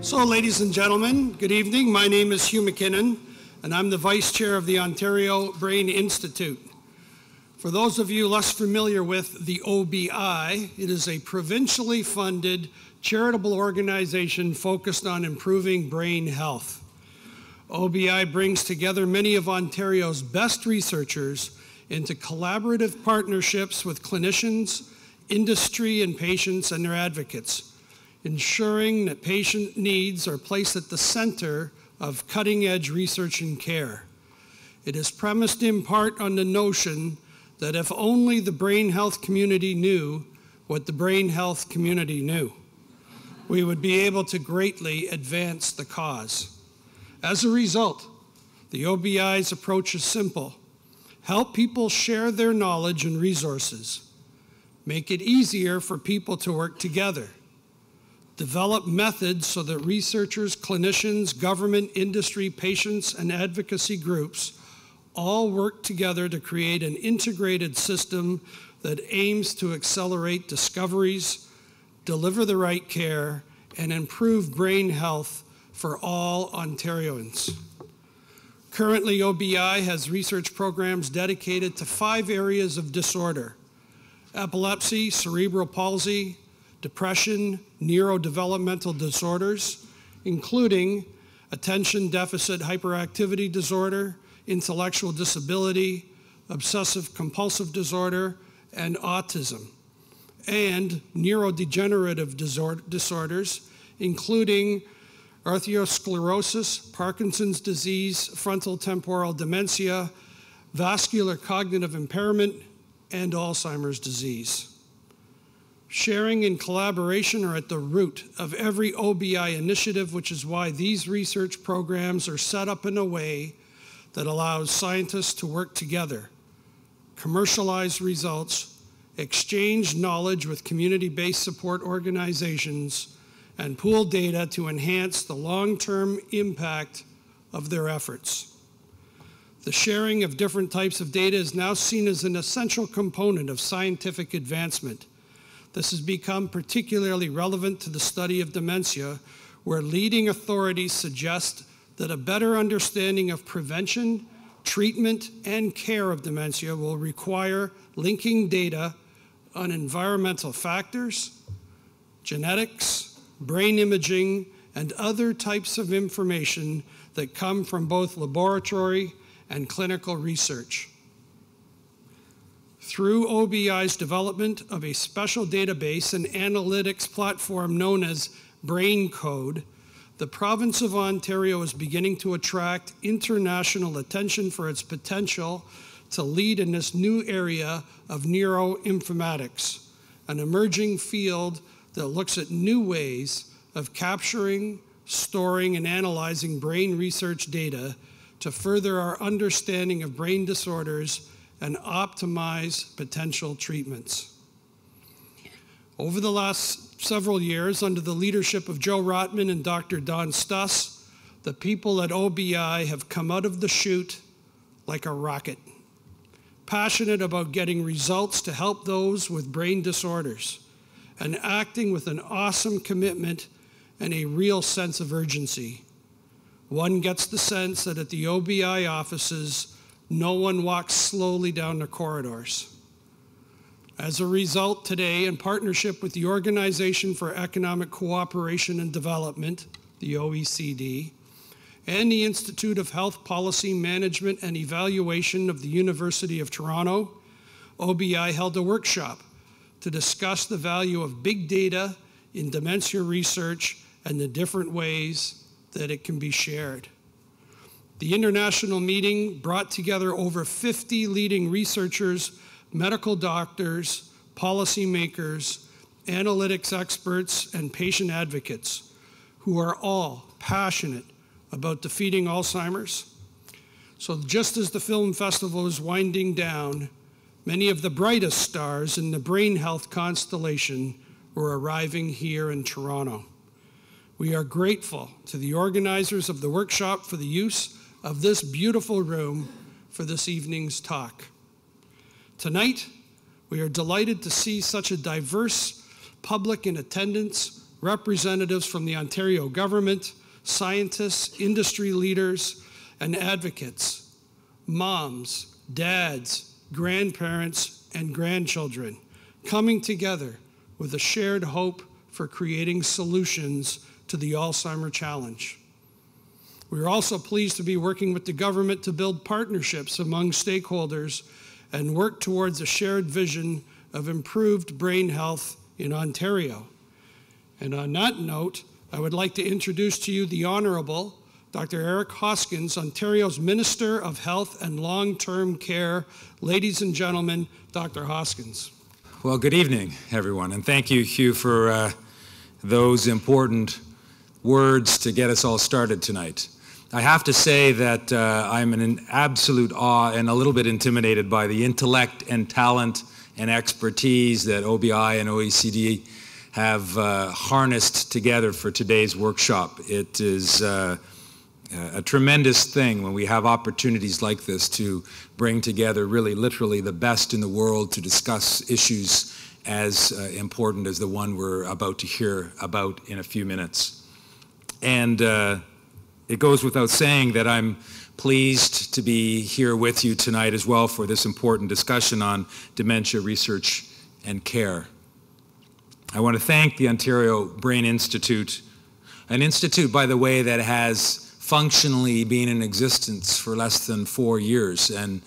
So, ladies and gentlemen, good evening. My name is Hugh McKinnon, and I'm the Vice Chair of the Ontario Brain Institute. For those of you less familiar with the OBI, it is a provincially funded charitable organization focused on improving brain health. OBI brings together many of Ontario's best researchers into collaborative partnerships with clinicians, industry, and patients and their advocates, ensuring that patient needs are placed at the center of cutting-edge research and care. It is premised in part on the notion that if only the brain health community knew what the brain health community knew, we would be able to greatly advance the cause. As a result, the OBI's approach is simple. Help people share their knowledge and resources. Make it easier for people to work together. Develop methods so that researchers, clinicians, government, industry, patients, and advocacy groups all work together to create an integrated system that aims to accelerate discoveries, deliver the right care, and improve brain health for all Ontarians. Currently, OBI has research programs dedicated to five areas of disorder, epilepsy, cerebral palsy, depression, neurodevelopmental disorders, including attention deficit hyperactivity disorder, intellectual disability, obsessive compulsive disorder, and autism, and neurodegenerative disorders, including arteriosclerosis, Parkinson's disease, frontal temporal dementia, vascular cognitive impairment, and Alzheimer's disease. Sharing and collaboration are at the root of every OBI initiative, which is why these research programs are set up in a way that allows scientists to work together, commercialize results, exchange knowledge with community-based support organizations, and pool data to enhance the long-term impact of their efforts. The sharing of different types of data is now seen as an essential component of scientific advancement. This has become particularly relevant to the study of dementia, where leading authorities suggest that a better understanding of prevention, treatment, and care of dementia will require linking data on environmental factors, genetics, brain imaging, and other types of information that come from both laboratory and clinical research. Through OBI's development of a special database and analytics platform known as BrainCode, the province of Ontario is beginning to attract international attention for its potential to lead in this new area of neuroinformatics, an emerging field that looks at new ways of capturing, storing, and analyzing brain research data to further our understanding of brain disorders and optimize potential treatments. Over the last several years, under the leadership of Joe Rotman and Dr. Don Stuss, the people at OBI have come out of the chute like a rocket, passionate about getting results to help those with brain disorders, and acting with an awesome commitment and a real sense of urgency. One gets the sense that at the OBI offices, no one walks slowly down the corridors. As a result, today, in partnership with the Organization for Economic Cooperation and Development, the OECD, and the Institute of Health Policy Management and Evaluation of the University of Toronto, OBI held a workshop to discuss the value of big data in dementia research and the different ways that it can be shared. The international meeting brought together over 50 leading researchers medical doctors, policymakers, analytics experts, and patient advocates who are all passionate about defeating Alzheimer's. So just as the film festival is winding down, many of the brightest stars in the brain health constellation were arriving here in Toronto. We are grateful to the organizers of the workshop for the use of this beautiful room for this evening's talk. Tonight, we are delighted to see such a diverse public in attendance representatives from the Ontario government, scientists, industry leaders, and advocates, moms, dads, grandparents, and grandchildren coming together with a shared hope for creating solutions to the Alzheimer challenge. We are also pleased to be working with the government to build partnerships among stakeholders and work towards a shared vision of improved brain health in Ontario. And on that note, I would like to introduce to you the Honorable Dr. Eric Hoskins, Ontario's Minister of Health and Long-Term Care. Ladies and gentlemen, Dr. Hoskins. Well, good evening, everyone, and thank you, Hugh, for uh, those important words to get us all started tonight. I have to say that uh, I'm in absolute awe and a little bit intimidated by the intellect and talent and expertise that OBI and OECD have uh, harnessed together for today's workshop. It is uh, a tremendous thing when we have opportunities like this to bring together really literally the best in the world to discuss issues as uh, important as the one we're about to hear about in a few minutes. And uh, it goes without saying that I'm pleased to be here with you tonight as well for this important discussion on dementia research and care. I want to thank the Ontario Brain Institute, an institute, by the way, that has functionally been in existence for less than four years. And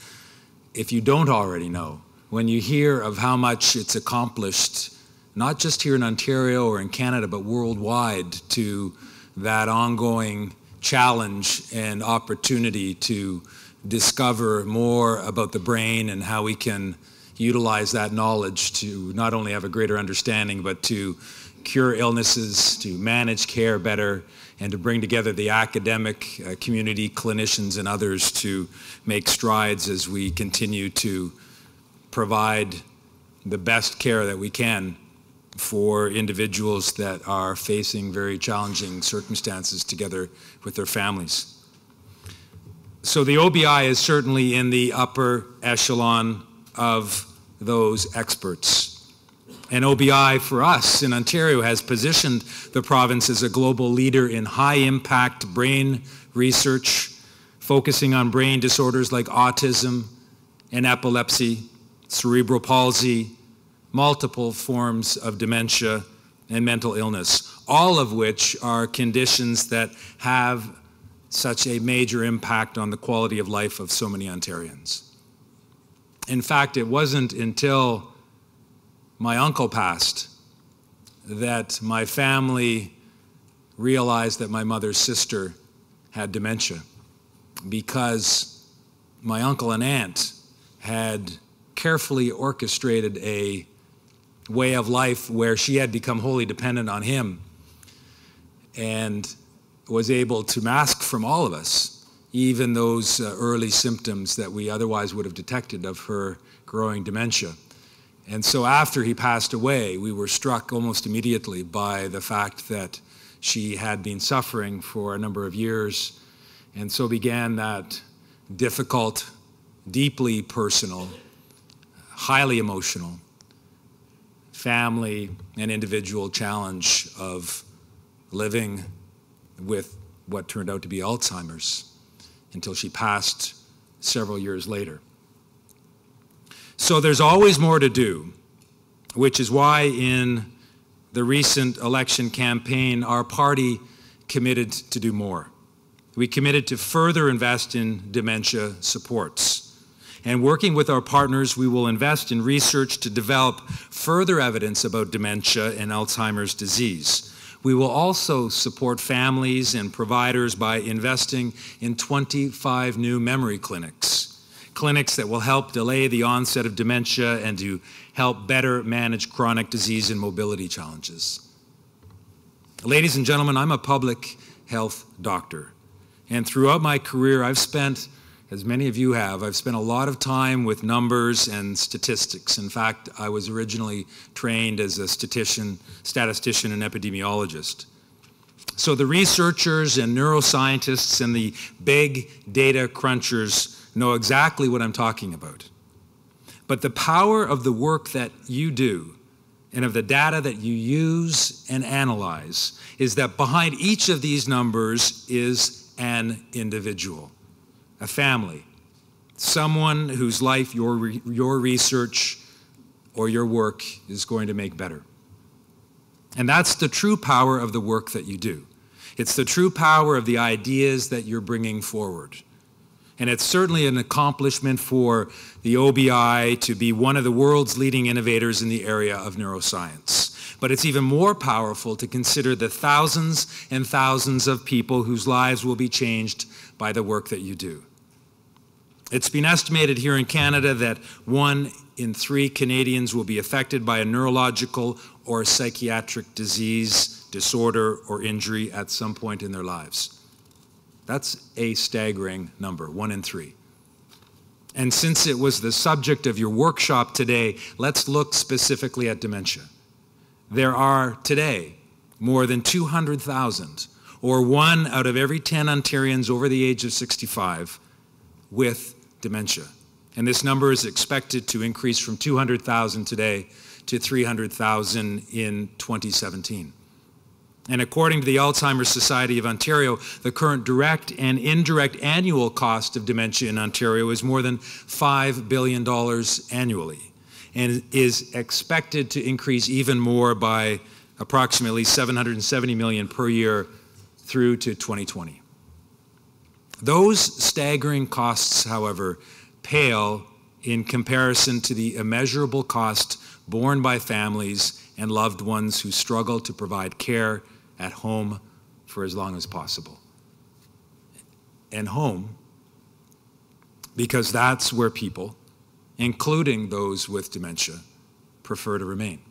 if you don't already know, when you hear of how much it's accomplished, not just here in Ontario or in Canada, but worldwide, to that ongoing challenge and opportunity to discover more about the brain and how we can utilize that knowledge to not only have a greater understanding, but to cure illnesses, to manage care better, and to bring together the academic uh, community, clinicians, and others to make strides as we continue to provide the best care that we can for individuals that are facing very challenging circumstances together with their families. So the OBI is certainly in the upper echelon of those experts. And OBI for us in Ontario has positioned the province as a global leader in high impact brain research, focusing on brain disorders like autism and epilepsy, cerebral palsy, multiple forms of dementia and mental illness, all of which are conditions that have such a major impact on the quality of life of so many Ontarians. In fact, it wasn't until my uncle passed that my family realized that my mother's sister had dementia because my uncle and aunt had carefully orchestrated a way of life where she had become wholly dependent on him and was able to mask from all of us even those uh, early symptoms that we otherwise would have detected of her growing dementia. And so after he passed away, we were struck almost immediately by the fact that she had been suffering for a number of years. And so began that difficult, deeply personal, highly emotional family and individual challenge of living with what turned out to be Alzheimer's until she passed several years later. So there's always more to do, which is why in the recent election campaign, our party committed to do more. We committed to further invest in dementia supports. And working with our partners, we will invest in research to develop further evidence about dementia and Alzheimer's disease. We will also support families and providers by investing in 25 new memory clinics, clinics that will help delay the onset of dementia and to help better manage chronic disease and mobility challenges. Ladies and gentlemen, I'm a public health doctor. And throughout my career, I've spent as many of you have, I've spent a lot of time with numbers and statistics. In fact, I was originally trained as a statistician, statistician and epidemiologist. So the researchers and neuroscientists and the big data crunchers know exactly what I'm talking about. But the power of the work that you do and of the data that you use and analyze is that behind each of these numbers is an individual, a family, someone whose life your, your research or your work is going to make better. And that's the true power of the work that you do. It's the true power of the ideas that you're bringing forward. And it's certainly an accomplishment for the OBI to be one of the world's leading innovators in the area of neuroscience. But it's even more powerful to consider the thousands and thousands of people whose lives will be changed by the work that you do. It's been estimated here in Canada that one in three Canadians will be affected by a neurological or psychiatric disease, disorder, or injury at some point in their lives. That's a staggering number, one in three. And since it was the subject of your workshop today, let's look specifically at dementia. There are today more than 200,000, or one out of every 10 Ontarians over the age of 65, with dementia. And this number is expected to increase from 200,000 today to 300,000 in 2017. And according to the Alzheimer's Society of Ontario, the current direct and indirect annual cost of dementia in Ontario is more than $5 billion annually and is expected to increase even more by approximately 770 million per year through to 2020. Those staggering costs, however, pale in comparison to the immeasurable cost borne by families and loved ones who struggle to provide care at home for as long as possible. And home, because that's where people, including those with dementia, prefer to remain.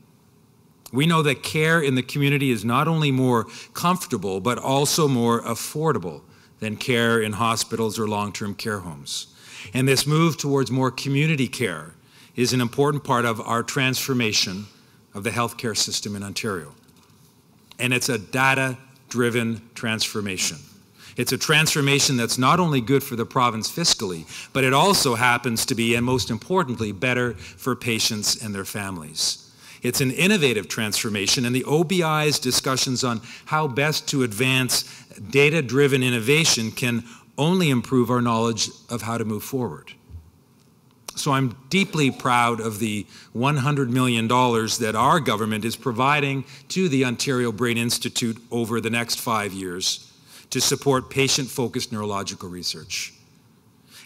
We know that care in the community is not only more comfortable, but also more affordable than care in hospitals or long term care homes. And this move towards more community care is an important part of our transformation of the healthcare system in Ontario. And it's a data driven transformation. It's a transformation that's not only good for the province fiscally, but it also happens to be, and most importantly, better for patients and their families. It's an innovative transformation, and the OBI's discussions on how best to advance data driven innovation can only improve our knowledge of how to move forward. So I'm deeply proud of the $100 million that our government is providing to the Ontario Brain Institute over the next five years to support patient-focused neurological research.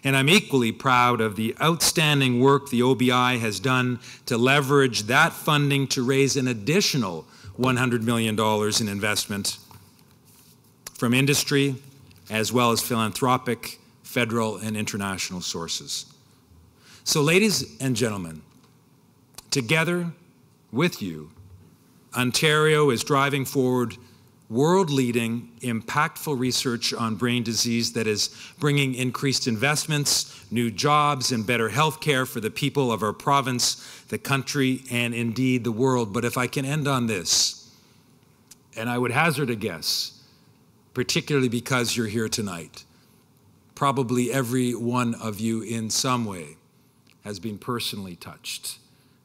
And I'm equally proud of the outstanding work the OBI has done to leverage that funding to raise an additional $100 million in investment from industry as well as philanthropic, federal, and international sources. So, ladies and gentlemen, together with you, Ontario is driving forward world leading, impactful research on brain disease that is bringing increased investments, new jobs, and better health care for the people of our province, the country, and indeed the world. But if I can end on this, and I would hazard a guess, particularly because you're here tonight, probably every one of you in some way has been personally touched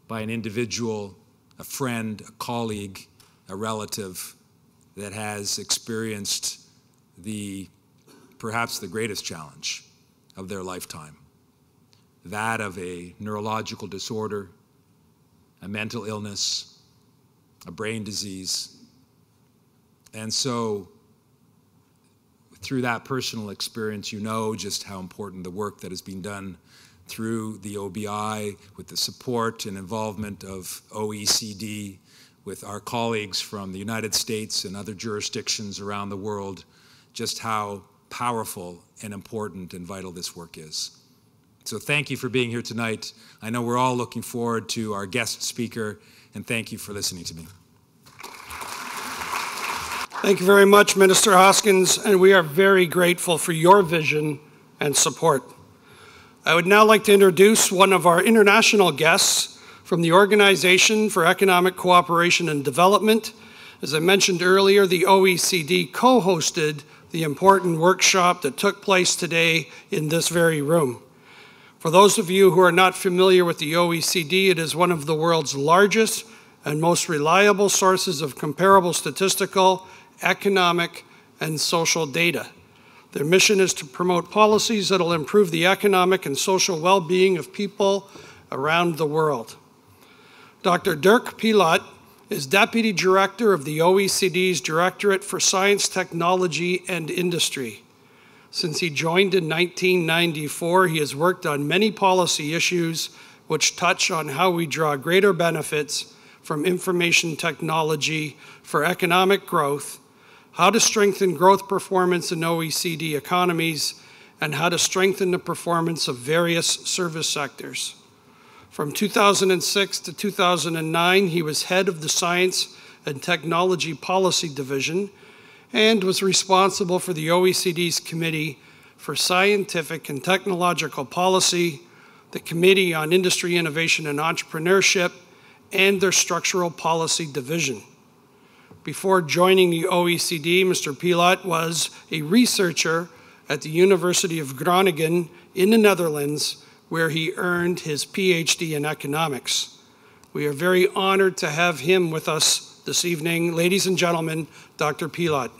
by an individual, a friend, a colleague, a relative that has experienced the perhaps the greatest challenge of their lifetime that of a neurological disorder, a mental illness, a brain disease. And so, through that personal experience, you know just how important the work that has been done through the OBI with the support and involvement of OECD, with our colleagues from the United States and other jurisdictions around the world, just how powerful and important and vital this work is. So thank you for being here tonight. I know we're all looking forward to our guest speaker, and thank you for listening to me. Thank you very much, Minister Hoskins, and we are very grateful for your vision and support. I would now like to introduce one of our international guests from the Organization for Economic Cooperation and Development. As I mentioned earlier, the OECD co hosted the important workshop that took place today in this very room. For those of you who are not familiar with the OECD, it is one of the world's largest and most reliable sources of comparable statistical, economic, and social data. Their mission is to promote policies that will improve the economic and social well-being of people around the world. Dr. Dirk Pilat is Deputy Director of the OECD's Directorate for Science, Technology, and Industry. Since he joined in 1994, he has worked on many policy issues which touch on how we draw greater benefits from information technology for economic growth, how to strengthen growth performance in OECD economies, and how to strengthen the performance of various service sectors. From 2006 to 2009, he was head of the Science and Technology Policy Division and was responsible for the OECD's Committee for Scientific and Technological Policy, the Committee on Industry, Innovation, and Entrepreneurship, and their Structural Policy Division. Before joining the OECD, Mr. Pilat was a researcher at the University of Groningen in the Netherlands, where he earned his PhD in economics. We are very honored to have him with us this evening. Ladies and gentlemen, Dr. Pilat.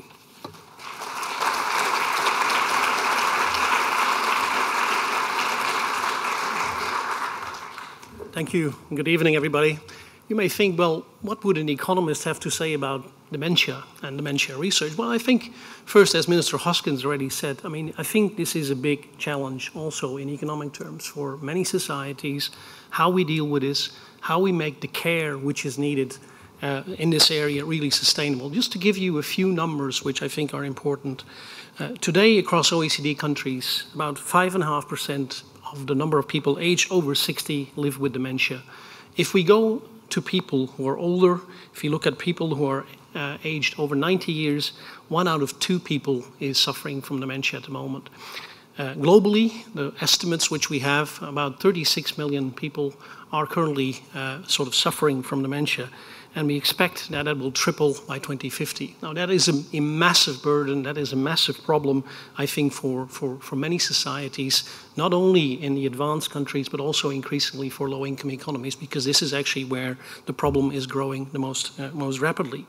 Thank you. Good evening, everybody. You may think, well, what would an economist have to say about dementia and dementia research? Well, I think, first, as Minister Hoskins already said, I mean, I think this is a big challenge also in economic terms for many societies, how we deal with this, how we make the care which is needed uh, in this area really sustainable. Just to give you a few numbers which I think are important. Uh, today, across OECD countries, about 5.5% of the number of people aged over 60 live with dementia. If we go to people who are older, if you look at people who are uh, aged over 90 years, one out of two people is suffering from dementia at the moment. Uh, globally, the estimates which we have, about 36 million people are currently uh, sort of suffering from dementia and we expect that that will triple by 2050. Now, that is a, a, massive burden, that is a massive problem, I think, for, for, for many societies, not only in the advanced countries, but also increasingly for low income economies, because this is actually where the problem is growing the most, uh, most rapidly.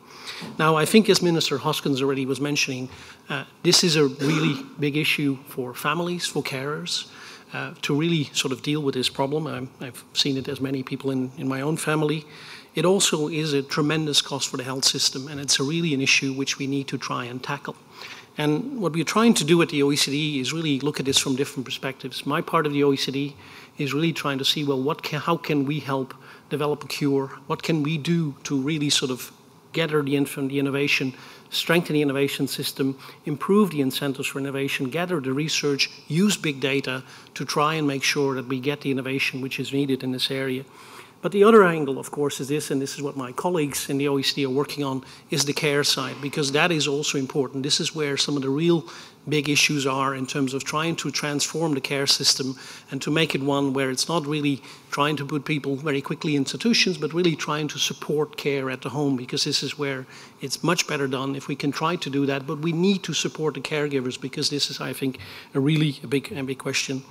Now, I think, as Minister Hoskins already was mentioning, uh, this is a really big issue for families, for carers. Uh, to really sort of deal with this problem. i have seen it as many people in, in my own family. It also is a tremendous cost for the health system, and it's really an issue which we need to try and tackle. And what we're trying to do at the OECD is really look at this from different perspectives. My part of the OECD is really trying to see, well, what can, how can we help develop a cure? What can we do to really sort of gather the, the innovation, strengthen the innovation system, improve the incentives for innovation, gather the research, use big data to try and make sure that we get the innovation which is needed in this area. But the other angle, of course, is this, and this is what my colleagues in the OECD are working on, is the care side, because that is also important. This is where some of the real big issues are in terms of trying to transform the care system and to make it one where it's not really trying to put people very quickly in institutions, but really trying to support care at the home because this is where it's much better done if we can try to do that. But we need to support the caregivers because this is, I think, a really big, big question.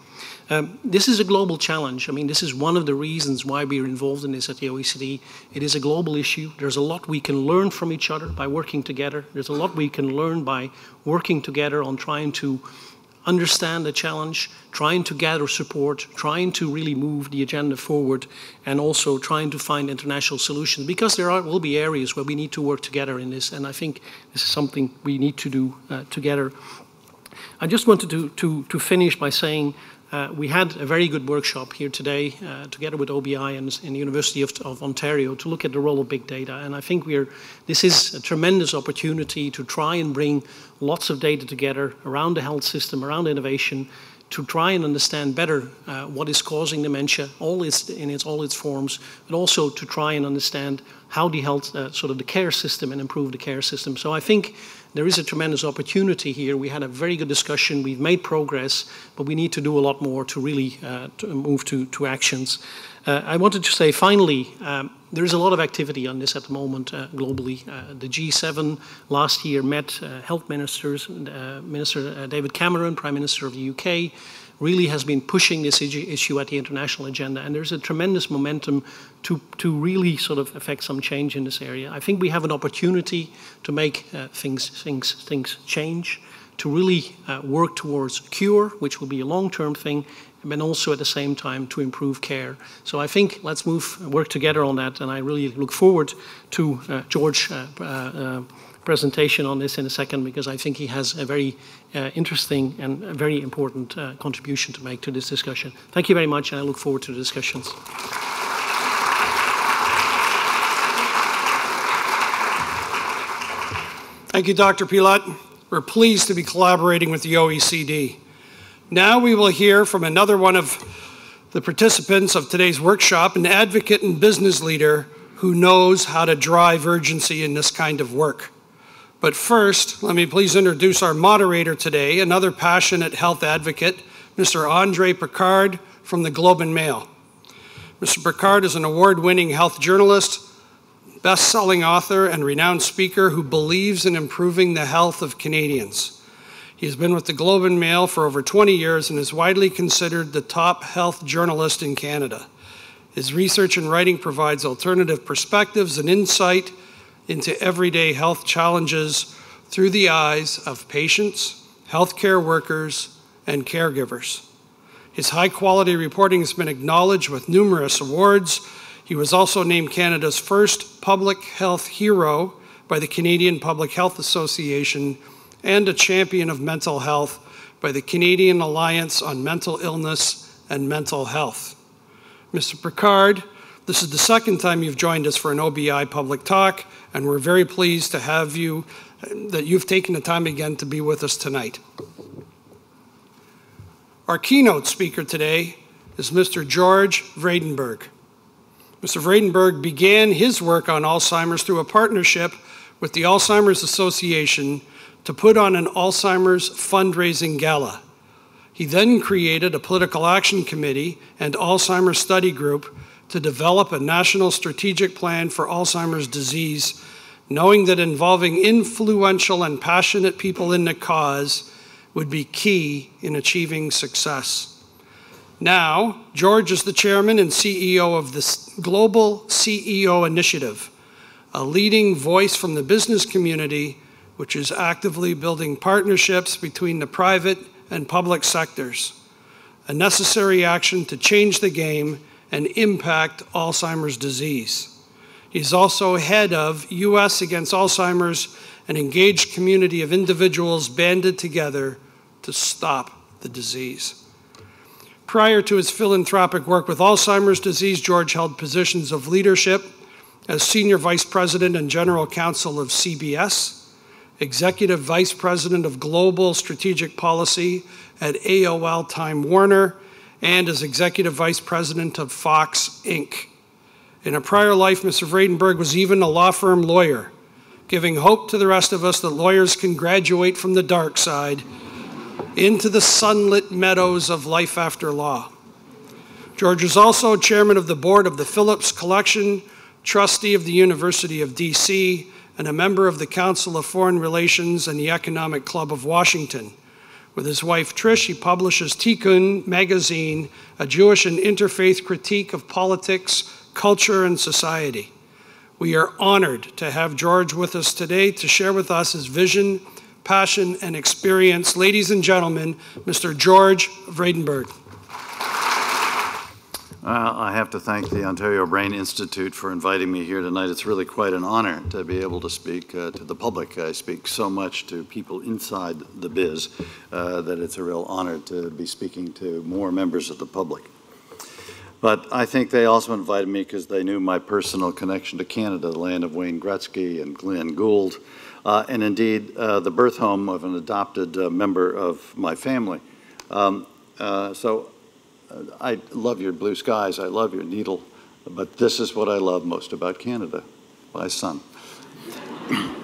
Um, this is a global challenge. I mean, this is one of the reasons why we are involved in this at the OECD. It is a global issue. There's a lot we can learn from each other by working together. There's a lot we can learn by working together on trying to understand the challenge, trying to gather support, trying to really move the agenda forward, and also trying to find international solutions because there are, will be areas where we need to work together in this, and I think this is something we need to do uh, together. I just wanted to, to, to finish by saying uh, we had a very good workshop here today uh, together with OBI and, and the University of, of, Ontario to look at the role of big data. And I think we're, this is a tremendous opportunity to try and bring lots of data together around the health system, around innovation, to try and understand better uh, what is causing dementia, all its, in its, all its forms, but also to try and understand how the health, uh, sort of the care system and improve the care system. So I think there is a tremendous opportunity here. We had a very good discussion. We've made progress, but we need to do a lot more to really uh, to move to, to actions. Uh, I wanted to say finally, um, there is a lot of activity on this at the moment uh, globally. Uh, the G7 last year met uh, health ministers, uh, Minister David Cameron, Prime Minister of the UK, really has been pushing this issue at the international agenda. And there's a tremendous momentum to, to really sort of affect some change in this area. I think we have an opportunity to make uh, things, things, things change, to really uh, work towards cure, which will be a long-term thing, and also at the same time to improve care. So I think let's move, work together on that, and I really look forward to uh, George uh, uh, presentation on this in a second because I think he has a very uh, interesting and very important uh, contribution to make to this discussion. Thank you very much, and I look forward to the discussions. Thank you, Dr. Pilat. We're pleased to be collaborating with the OECD. Now we will hear from another one of the participants of today's workshop, an advocate and business leader who knows how to drive urgency in this kind of work. But first, let me please introduce our moderator today, another passionate health advocate, Mr. Andre Picard from the Globe and Mail. Mr. Picard is an award-winning health journalist, best-selling author, and renowned speaker who believes in improving the health of Canadians. He has been with the Globe and Mail for over 20 years and is widely considered the top health journalist in Canada. His research and writing provides alternative perspectives and insight into everyday health challenges through the eyes of patients, healthcare workers, and caregivers. His high quality reporting has been acknowledged with numerous awards. He was also named Canada's first public health hero by the Canadian Public Health Association and a champion of mental health by the Canadian Alliance on Mental Illness and Mental Health. Mr. Picard, this is the second time you've joined us for an OBI public talk, and we're very pleased to have you, that you've taken the time again to be with us tonight. Our keynote speaker today is Mr. George Vradenburg. Mr. Vradenburg began his work on Alzheimer's through a partnership with the Alzheimer's Association to put on an Alzheimer's fundraising gala. He then created a political action committee and Alzheimer's study group to develop a national strategic plan for Alzheimer's disease, knowing that involving influential and passionate people in the cause would be key in achieving success. Now, George is the chairman and CEO of the Global CEO Initiative, a leading voice from the business community which is actively building partnerships between the private and public sectors, a necessary action to change the game and impact Alzheimer's disease. He's also head of U.S. Against Alzheimer's, an engaged community of individuals banded together to stop the disease. Prior to his philanthropic work with Alzheimer's disease, George held positions of leadership as Senior Vice President and General Counsel of CBS, Executive Vice President of Global Strategic Policy at AOL Time Warner, and as Executive Vice President of Fox, Inc. In a prior life, Mr. Vradenburg was even a law firm lawyer, giving hope to the rest of us that lawyers can graduate from the dark side into the sunlit meadows of life after law. George is also chairman of the board of the Phillips Collection, trustee of the University of DC, and a member of the Council of Foreign Relations and the Economic Club of Washington. With his wife Trish, he publishes Tikkun magazine, a Jewish and interfaith critique of politics, culture, and society. We are honored to have George with us today to share with us his vision, passion, and experience. Ladies and gentlemen, Mr. George Vradenburg. I have to thank the Ontario Brain Institute for inviting me here tonight. It's really quite an honor to be able to speak uh, to the public. I speak so much to people inside the biz uh, that it's a real honor to be speaking to more members of the public. But I think they also invited me because they knew my personal connection to Canada, the land of Wayne Gretzky and Glenn Gould, uh, and indeed uh, the birth home of an adopted uh, member of my family. Um, so I love your blue skies, I love your needle, but this is what I love most about Canada, my son.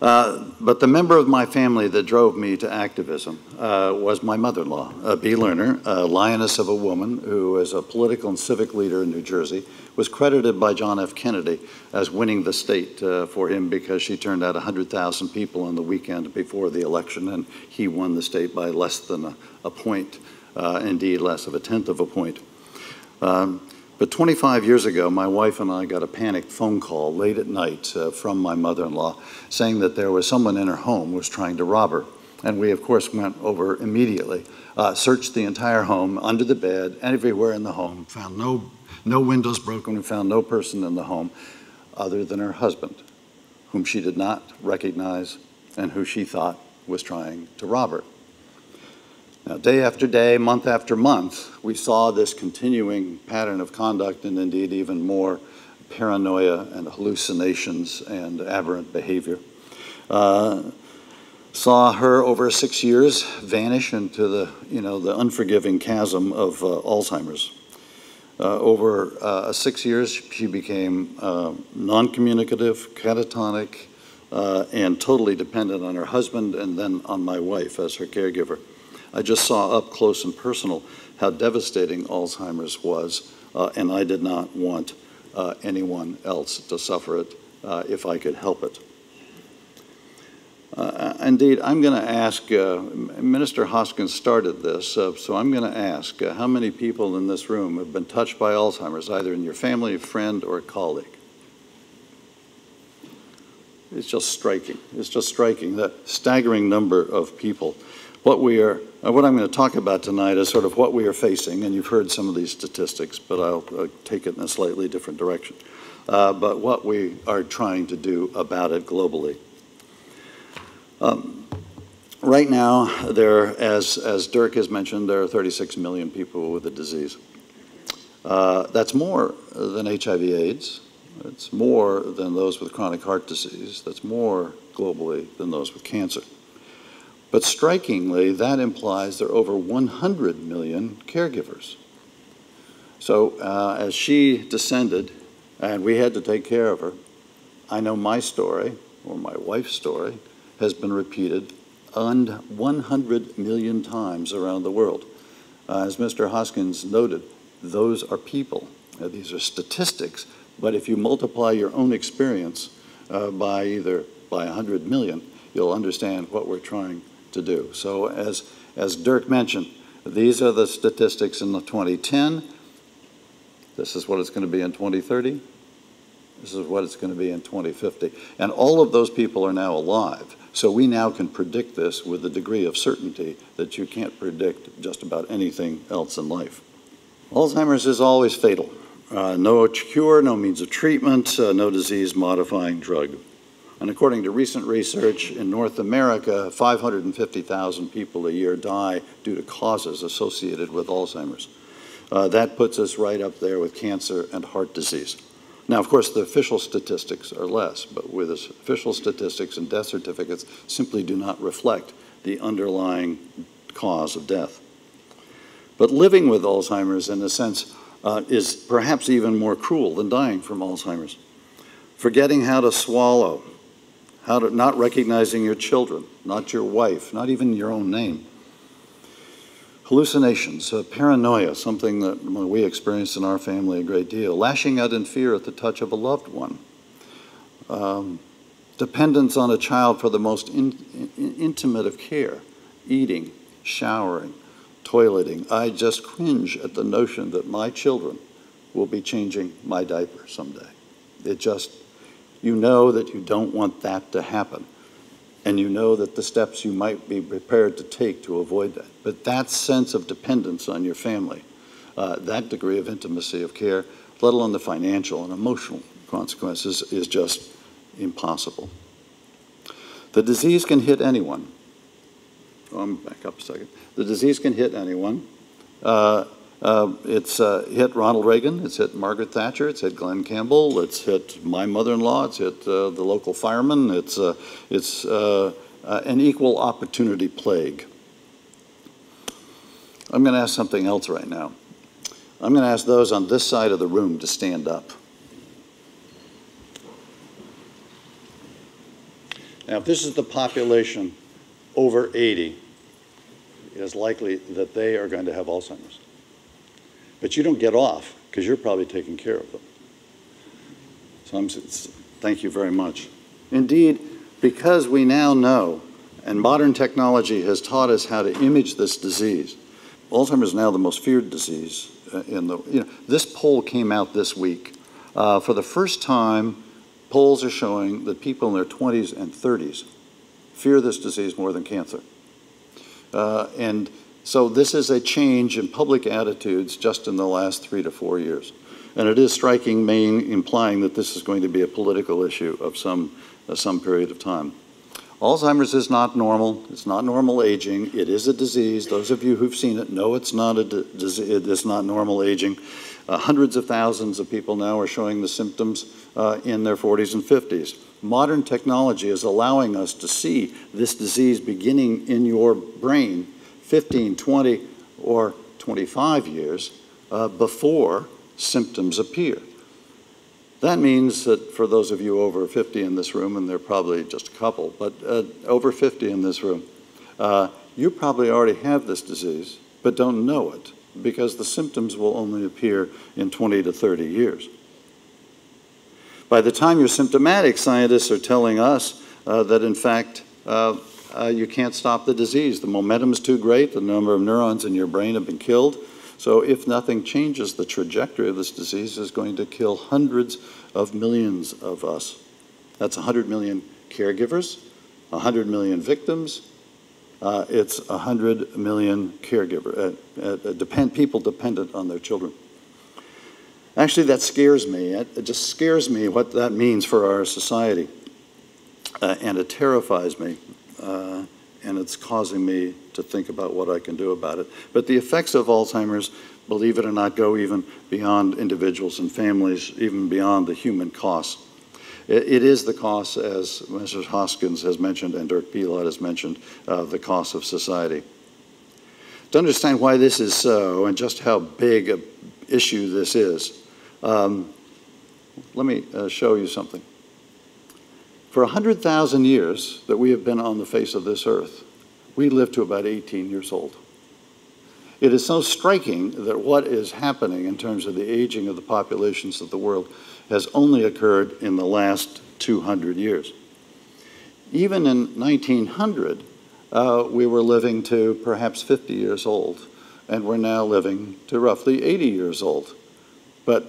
Uh, but the member of my family that drove me to activism uh, was my mother-in-law, uh, Bee Lerner, a lioness of a woman who, as a political and civic leader in New Jersey, was credited by John F. Kennedy as winning the state uh, for him because she turned out 100,000 people on the weekend before the election, and he won the state by less than a, a point, uh, indeed less of a tenth of a point. Um, but 25 years ago, my wife and I got a panicked phone call late at night uh, from my mother-in-law saying that there was someone in her home who was trying to rob her. And we, of course, went over immediately, uh, searched the entire home, under the bed, everywhere in the home, found no, no windows broken, and found no person in the home other than her husband, whom she did not recognize and who she thought was trying to rob her. Now, day after day, month after month, we saw this continuing pattern of conduct and indeed even more paranoia and hallucinations and aberrant behavior. Uh, saw her over six years vanish into the, you know, the unforgiving chasm of uh, Alzheimer's. Uh, over uh, six years, she became uh, non-communicative, catatonic, uh, and totally dependent on her husband and then on my wife as her caregiver. I just saw up close and personal how devastating Alzheimer's was, uh, and I did not want uh, anyone else to suffer it uh, if I could help it. Uh, indeed, I'm going to ask, uh, Minister Hoskins started this, uh, so I'm going to ask how many people in this room have been touched by Alzheimer's, either in your family, friend, or colleague? It's just striking. It's just striking, the staggering number of people. What we are uh, what I'm going to talk about tonight is sort of what we are facing, and you've heard some of these statistics, but I'll uh, take it in a slightly different direction. Uh, but what we are trying to do about it globally. Um, right now, there, as, as Dirk has mentioned, there are 36 million people with the disease. Uh, that's more than HIV AIDS. It's more than those with chronic heart disease. That's more globally than those with cancer. But strikingly, that implies there are over 100 million caregivers. So uh, as she descended, and we had to take care of her, I know my story, or my wife's story, has been repeated 100 million times around the world. Uh, as Mr. Hoskins noted, those are people. Uh, these are statistics, but if you multiply your own experience uh, by either by 100 million, you'll understand what we're trying to do. So as, as Dirk mentioned, these are the statistics in the 2010. This is what it's going to be in 2030. This is what it's going to be in 2050. And all of those people are now alive. So we now can predict this with a degree of certainty that you can't predict just about anything else in life. Alzheimer's is always fatal. Uh, no cure, no means of treatment, uh, no disease modifying drug. And according to recent research in North America, 550,000 people a year die due to causes associated with Alzheimer's. Uh, that puts us right up there with cancer and heart disease. Now, of course, the official statistics are less, but with official statistics and death certificates simply do not reflect the underlying cause of death. But living with Alzheimer's, in a sense, uh, is perhaps even more cruel than dying from Alzheimer's. Forgetting how to swallow, how to, not recognizing your children, not your wife, not even your own name. Hallucinations, uh, paranoia, something that we experienced in our family a great deal. Lashing out in fear at the touch of a loved one. Um, dependence on a child for the most in, in, intimate of care, eating, showering, toileting. I just cringe at the notion that my children will be changing my diaper someday. It just you know that you don't want that to happen. And you know that the steps you might be prepared to take to avoid that. But that sense of dependence on your family, uh, that degree of intimacy of care, let alone the financial and emotional consequences, is just impossible. The disease can hit anyone. Oh, I'm back up a second. The disease can hit anyone. Uh, uh, it's uh, hit Ronald Reagan, it's hit Margaret Thatcher, it's hit Glen Campbell, it's hit my mother-in-law, it's hit uh, the local firemen, it's, uh, it's uh, uh, an equal opportunity plague. I'm going to ask something else right now. I'm going to ask those on this side of the room to stand up. Now, if this is the population over 80, it is likely that they are going to have Alzheimer's. But you don't get off because you're probably taking care of them. So I'm, thank you very much. Indeed, because we now know, and modern technology has taught us how to image this disease, Alzheimer's is now the most feared disease uh, in the, you know, this poll came out this week. Uh, for the first time, polls are showing that people in their 20s and 30s fear this disease more than cancer. Uh, and so this is a change in public attitudes just in the last three to four years. And it is striking, main, implying that this is going to be a political issue of some, uh, some period of time. Alzheimer's is not normal. It's not normal aging. It is a disease. Those of you who've seen it know it's not a. It's not normal aging. Uh, hundreds of thousands of people now are showing the symptoms uh, in their 40s and 50s. Modern technology is allowing us to see this disease beginning in your brain 15, 20, or 25 years uh, before symptoms appear. That means that for those of you over 50 in this room, and there are probably just a couple, but uh, over 50 in this room, uh, you probably already have this disease, but don't know it because the symptoms will only appear in 20 to 30 years. By the time you're symptomatic, scientists are telling us uh, that in fact uh, uh, you can't stop the disease. The momentum is too great, the number of neurons in your brain have been killed, so if nothing changes, the trajectory of this disease is going to kill hundreds of millions of us. That's 100 million caregivers, 100 million victims. Uh, it's 100 million caregiver, uh, uh, depend, people dependent on their children. Actually, that scares me. It, it, just scares me what that means for our society. Uh, and it terrifies me. Uh, and it's causing me to think about what I can do about it. But the effects of Alzheimer's, believe it or not, go even beyond individuals and families, even beyond the human costs. it is the cost, as Mr. Hoskins has mentioned and Dirk Pilat has mentioned, uh, the cost of society. To understand why this is so and just how big an issue this is, um, let me uh, show you something. For 100,000 years that we have been on the face of this earth, we live to about 18 years old. It is so striking that what is happening in terms of the aging of the populations of the world has only occurred in the last 200 years. Even in 1900, uh, we were living to perhaps 50 years old, and we're now living to roughly 80 years old. But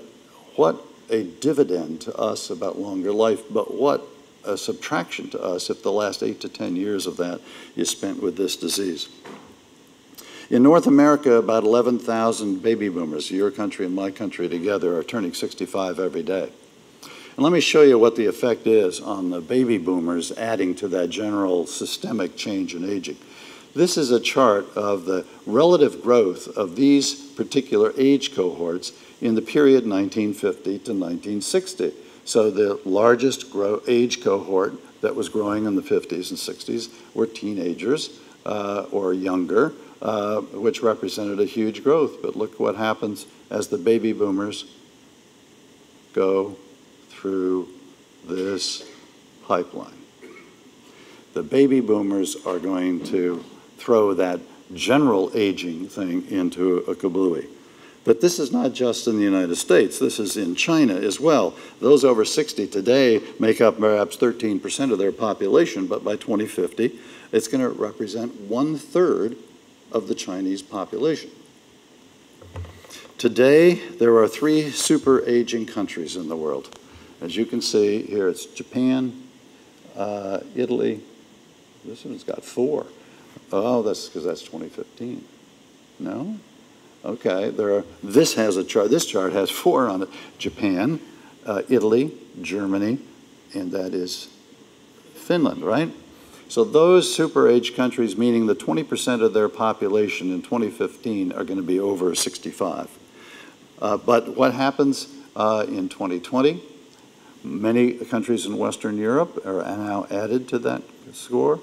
what a dividend to us about longer life, but what a subtraction to us if the last eight to 10 years of that is spent with this disease. In North America, about 11,000 baby boomers, your country and my country together, are turning 65 every day. And let me show you what the effect is on the baby boomers adding to that general systemic change in aging. This is a chart of the relative growth of these particular age cohorts in the period 1950 to 1960. So the largest grow, age cohort that was growing in the 50s and 60s were teenagers uh, or younger, uh, which represented a huge growth. But look what happens as the baby boomers go through this pipeline. The baby boomers are going to throw that general aging thing into a kablooey. But this is not just in the United States, this is in China as well. Those over 60 today make up perhaps 13% of their population, but by 2050, it's going to represent one third of the Chinese population. Today, there are three super aging countries in the world. As you can see here, it's Japan, uh, Italy. This one's got four. Oh, that's because that's 2015. No? Okay, there are, this has a chart, this chart has four on it. Japan, uh, Italy, Germany, and that is Finland, right? So those super age countries, meaning the 20% of their population in 2015 are going to be over 65. Uh, but what happens uh, in 2020? Many countries in Western Europe are now added to that score.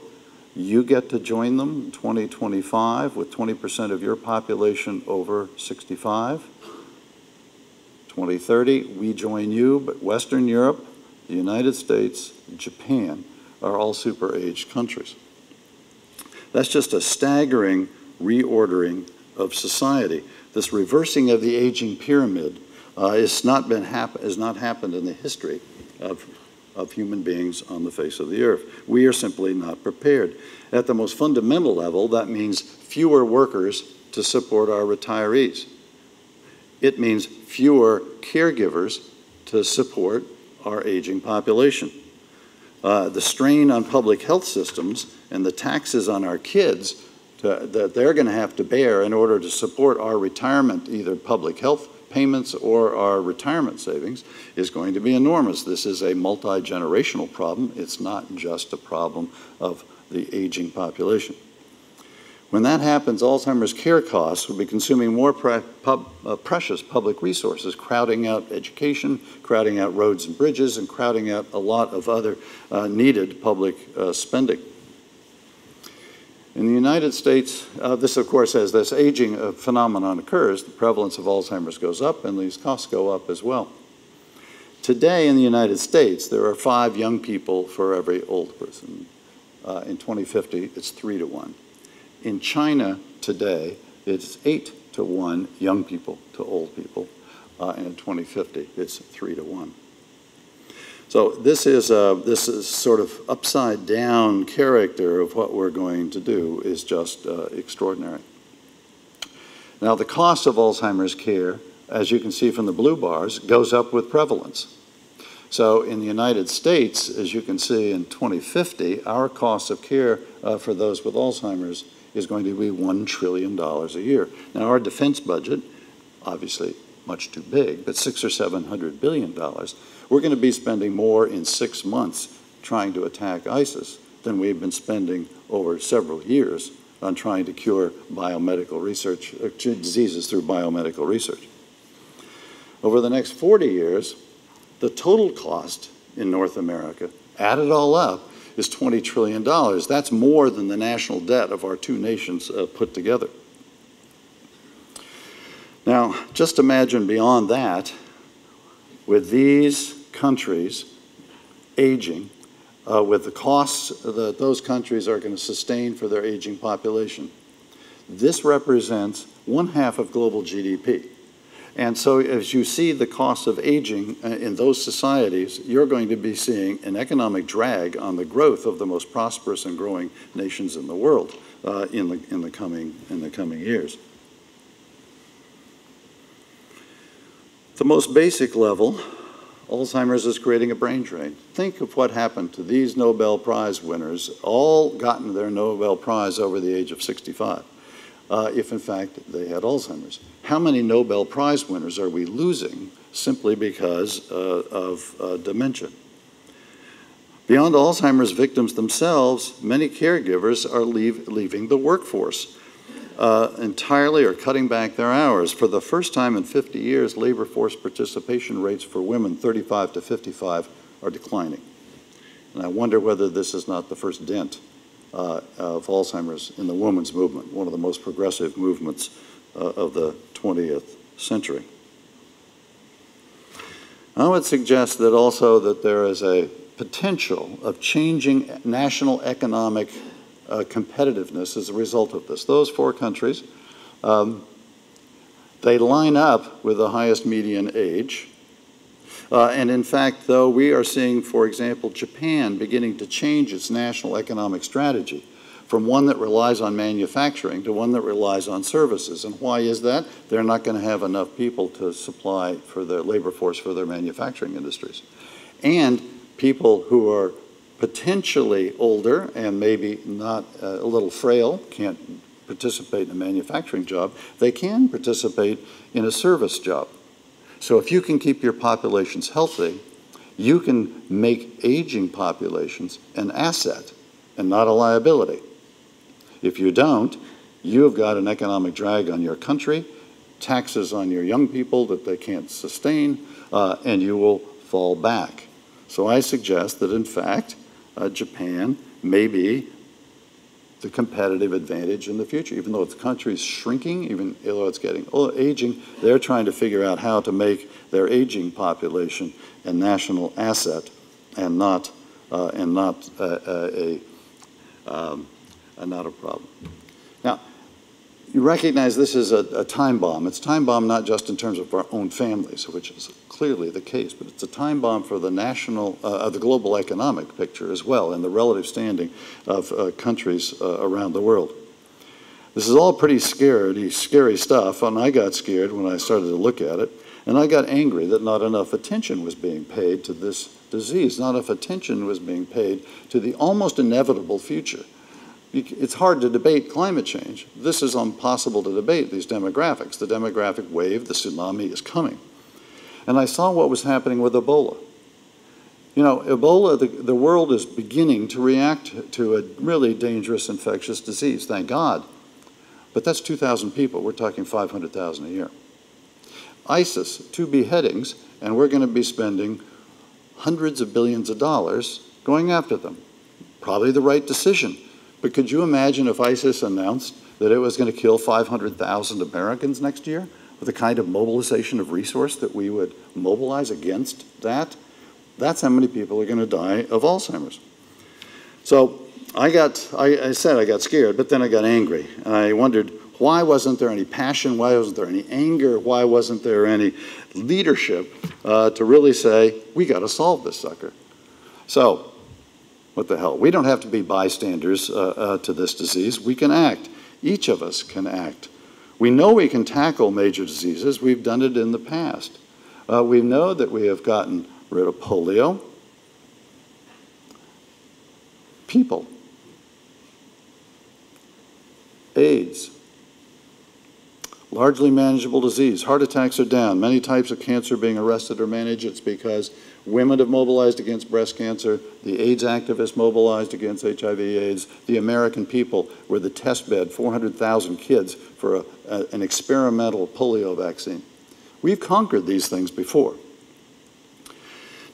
You get to join them in 2025 with 20% of your population over 65. 2030, we join you, but Western Europe, the United States, Japan are all super-aged countries. That's just a staggering reordering of society. This reversing of the aging pyramid uh, not been hap- has not happened in the history of, of human beings on the face of the earth. We are simply not prepared. At the most fundamental level, that means fewer workers to support our retirees. It means fewer caregivers to support our aging population. Uh, the strain on public health systems and the taxes on our kids to, that they're going to have to bear in order to support our retirement, either public health payments or our retirement savings, is going to be enormous. This is a multi generational problem. It's not just a problem of the aging population. When that happens, Alzheimer's care costs will be consuming more pre pub, uh, precious public resources, crowding out education, crowding out roads and bridges, and crowding out a lot of other uh, needed public uh, spending. In the United States, uh, this of course, as this aging phenomenon occurs, the prevalence of Alzheimer's goes up and these costs go up as well. Today in the United States, there are five young people for every old person. Uh, in 2050, it's three to one. In China today, it's eight to one young people to old people, uh, and in 2050, it's three to one. So this is a, this is sort of upside down character of what we're going to do is just uh, extraordinary. Now the cost of Alzheimer's care, as you can see from the blue bars, goes up with prevalence. So in the United States, as you can see in 2050, our cost of care uh, for those with Alzheimer's is going to be $1 trillion a year. Now, our defense budget, obviously much too big, but six or seven hundred billion dollars, we're going to be spending more in six months trying to attack ISIS than we've been spending over several years on trying to cure biomedical research, uh, diseases through biomedical research. Over the next 40 years, the total cost in North America, add it all up, is $20 trillion. That's more than the national debt of our two nations uh, put together. Now, just imagine beyond that, with these countries aging, uh, with the costs that those countries are going to sustain for their aging population, this represents one half of global GDP. And so as you see the cost of aging uh, in those societies, you're going to be seeing an economic drag on the growth of the most prosperous and growing nations in the world uh, in, the, in, the coming, in the coming years. the most basic level, Alzheimer's is creating a brain drain. Think of what happened to these Nobel Prize winners, all gotten their Nobel Prize over the age of 65 uh, if in fact they had Alzheimer's. How many Nobel Prize winners are we losing simply because uh, of uh, dementia? Beyond Alzheimer's victims themselves, many caregivers are leave, leaving the workforce uh, entirely or cutting back their hours. For the first time in 50 years, labor force participation rates for women 35 to 55 are declining. And I wonder whether this is not the first dent uh, of Alzheimer's in the women's movement, one of the most progressive movements uh, of the 20th century. I would suggest that also that there is a potential of changing national economic uh, competitiveness as a result of this. Those four countries, um, they line up with the highest median age uh, and in fact, though, we are seeing, for example, Japan beginning to change its national economic strategy from one that relies on manufacturing to one that relies on services. And why is that? They're not going to have enough people to supply for their labor force for their manufacturing industries. And people who are potentially older and maybe not uh, a little frail, can't participate in a manufacturing job, they can participate in a service job. So if you can keep your populations healthy, you can make aging populations an asset and not a liability. If you don't, you've got an economic drag on your country, taxes on your young people that they can't sustain, uh, and you will fall back. So I suggest that, in fact, uh, Japan may be the competitive advantage in the future. Even though the is shrinking, even though it's getting aging, they're trying to figure out how to make their aging population a national asset and not uh, and not a, a, um, a, not a problem. You recognize this is a, a, time bomb. It's time bomb not just in terms of our own families, which is clearly the case, but it's a time bomb for the national, uh, the global economic picture as well, and the relative standing of uh, countries uh, around the world. This is all pretty scary, scary stuff, and I got scared when I started to look at it, and I got angry that not enough attention was being paid to this disease, not enough attention was being paid to the almost inevitable future it's hard to debate climate change. This is impossible to debate, these demographics. The demographic wave, the tsunami is coming. And I saw what was happening with Ebola. You know, Ebola, the, the world is beginning to react to a really dangerous infectious disease, thank God. But that's 2,000 people. We're talking 500,000 a year. ISIS, two beheadings, and we're going to be spending hundreds of billions of dollars going after them. Probably the right decision but could you imagine if ISIS announced that it was going to kill 500,000 Americans next year with the kind of mobilization of resource that we would mobilize against that? That's how many people are going to die of Alzheimer's. So I got, I, I said I got scared, but then I got angry. And I wondered, why wasn't there any passion? Why wasn't there any anger? Why wasn't there any leadership uh, to really say, we got to solve this sucker? So what the hell? We don't have to be bystanders uh, uh, to this disease. We can act. Each of us can act. We know we can tackle major diseases. We've done it in the past. Uh, we know that we have gotten rid of polio. People. AIDS. Largely manageable disease. Heart attacks are down. Many types of cancer being arrested or managed. It's because Women have mobilized against breast cancer. The AIDS activists mobilized against HIV AIDS. The American people were the test bed, 400,000 kids for a, a, an experimental polio vaccine. We've conquered these things before.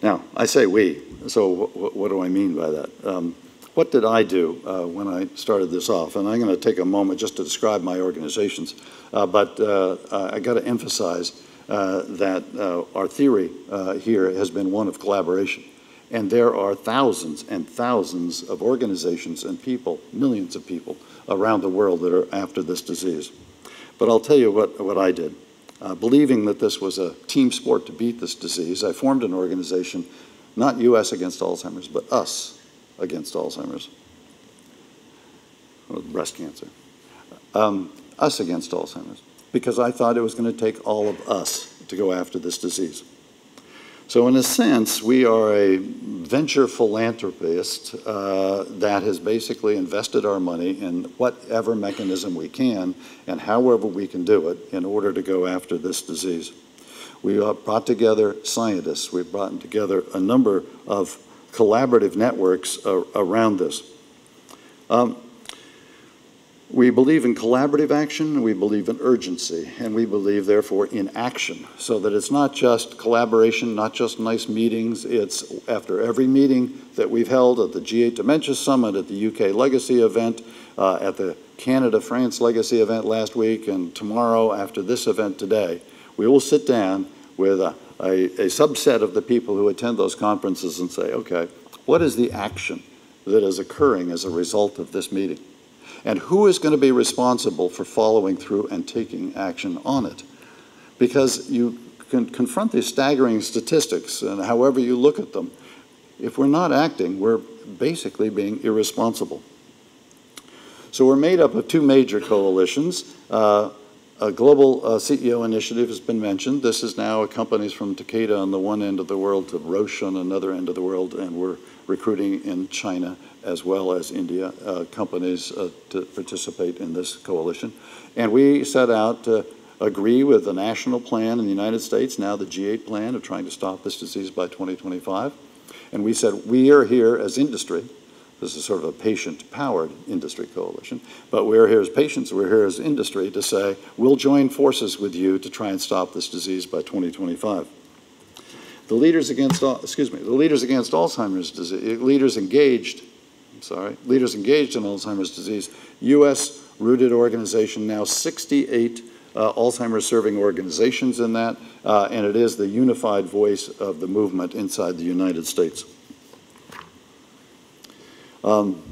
Now, I say we, so what do I mean by that? Um, what did I do uh, when I started this off? And I'm going to take a moment just to describe my organizations, uh, but uh, I got to emphasize that uh, our theory uh, here has been one of collaboration. And there are thousands and thousands of organizations and people, millions of people around the world that are after this disease. But I'll tell you what, what I did. Uh, believing that this was a team sport to beat this disease, I formed an organization, not US against Alzheimer's, but us against Alzheimer's, or breast cancer. Um, us against Alzheimer's because I thought it was going to take all of us to go after this disease. So, in a sense, we are a venture philanthropist uh, that has basically invested our money in whatever mechanism we can and however we can do it in order to go after this disease. We brought together scientists, we've brought together a number of collaborative networks uh, around this. Um, we believe in collaborative action, we believe in urgency, and we believe, therefore, in action, so that it's not just collaboration, not just nice meetings. It's after every meeting that we've held at the G8 Dementia Summit, at the UK Legacy event, uh, at the Canada France Legacy event last week, and tomorrow after this event today, we will sit down with a, a, a subset of the people who attend those conferences and say, okay, what is the action that is occurring as a result of this meeting? And who is going to be responsible for following through and taking action on it? Because you can confront these staggering statistics, and however you look at them, if we're not acting, we're basically being irresponsible. So we're made up of two major coalitions. Uh, a global uh, CEO initiative has been mentioned. This is now a companies from Takeda on the one end of the world to Roche on another end of the world, and we're recruiting in China as well as India uh, companies uh, to participate in this coalition. And we set out to agree with the national plan in the United States, now the G8 plan of trying to stop this disease by 2025. And we said, we are here as industry. This is sort of a patient-powered industry coalition. But we're here as patients, we're here as industry to say, we'll join forces with you to try and stop this disease by 2025. The leaders against, excuse me, the leaders against Alzheimer's disease, leaders engaged sorry, leaders engaged in Alzheimer's disease, U.S. rooted organization, now 68 uh, Alzheimer's serving organizations in that, uh, and it is the unified voice of the movement inside the United States. Um,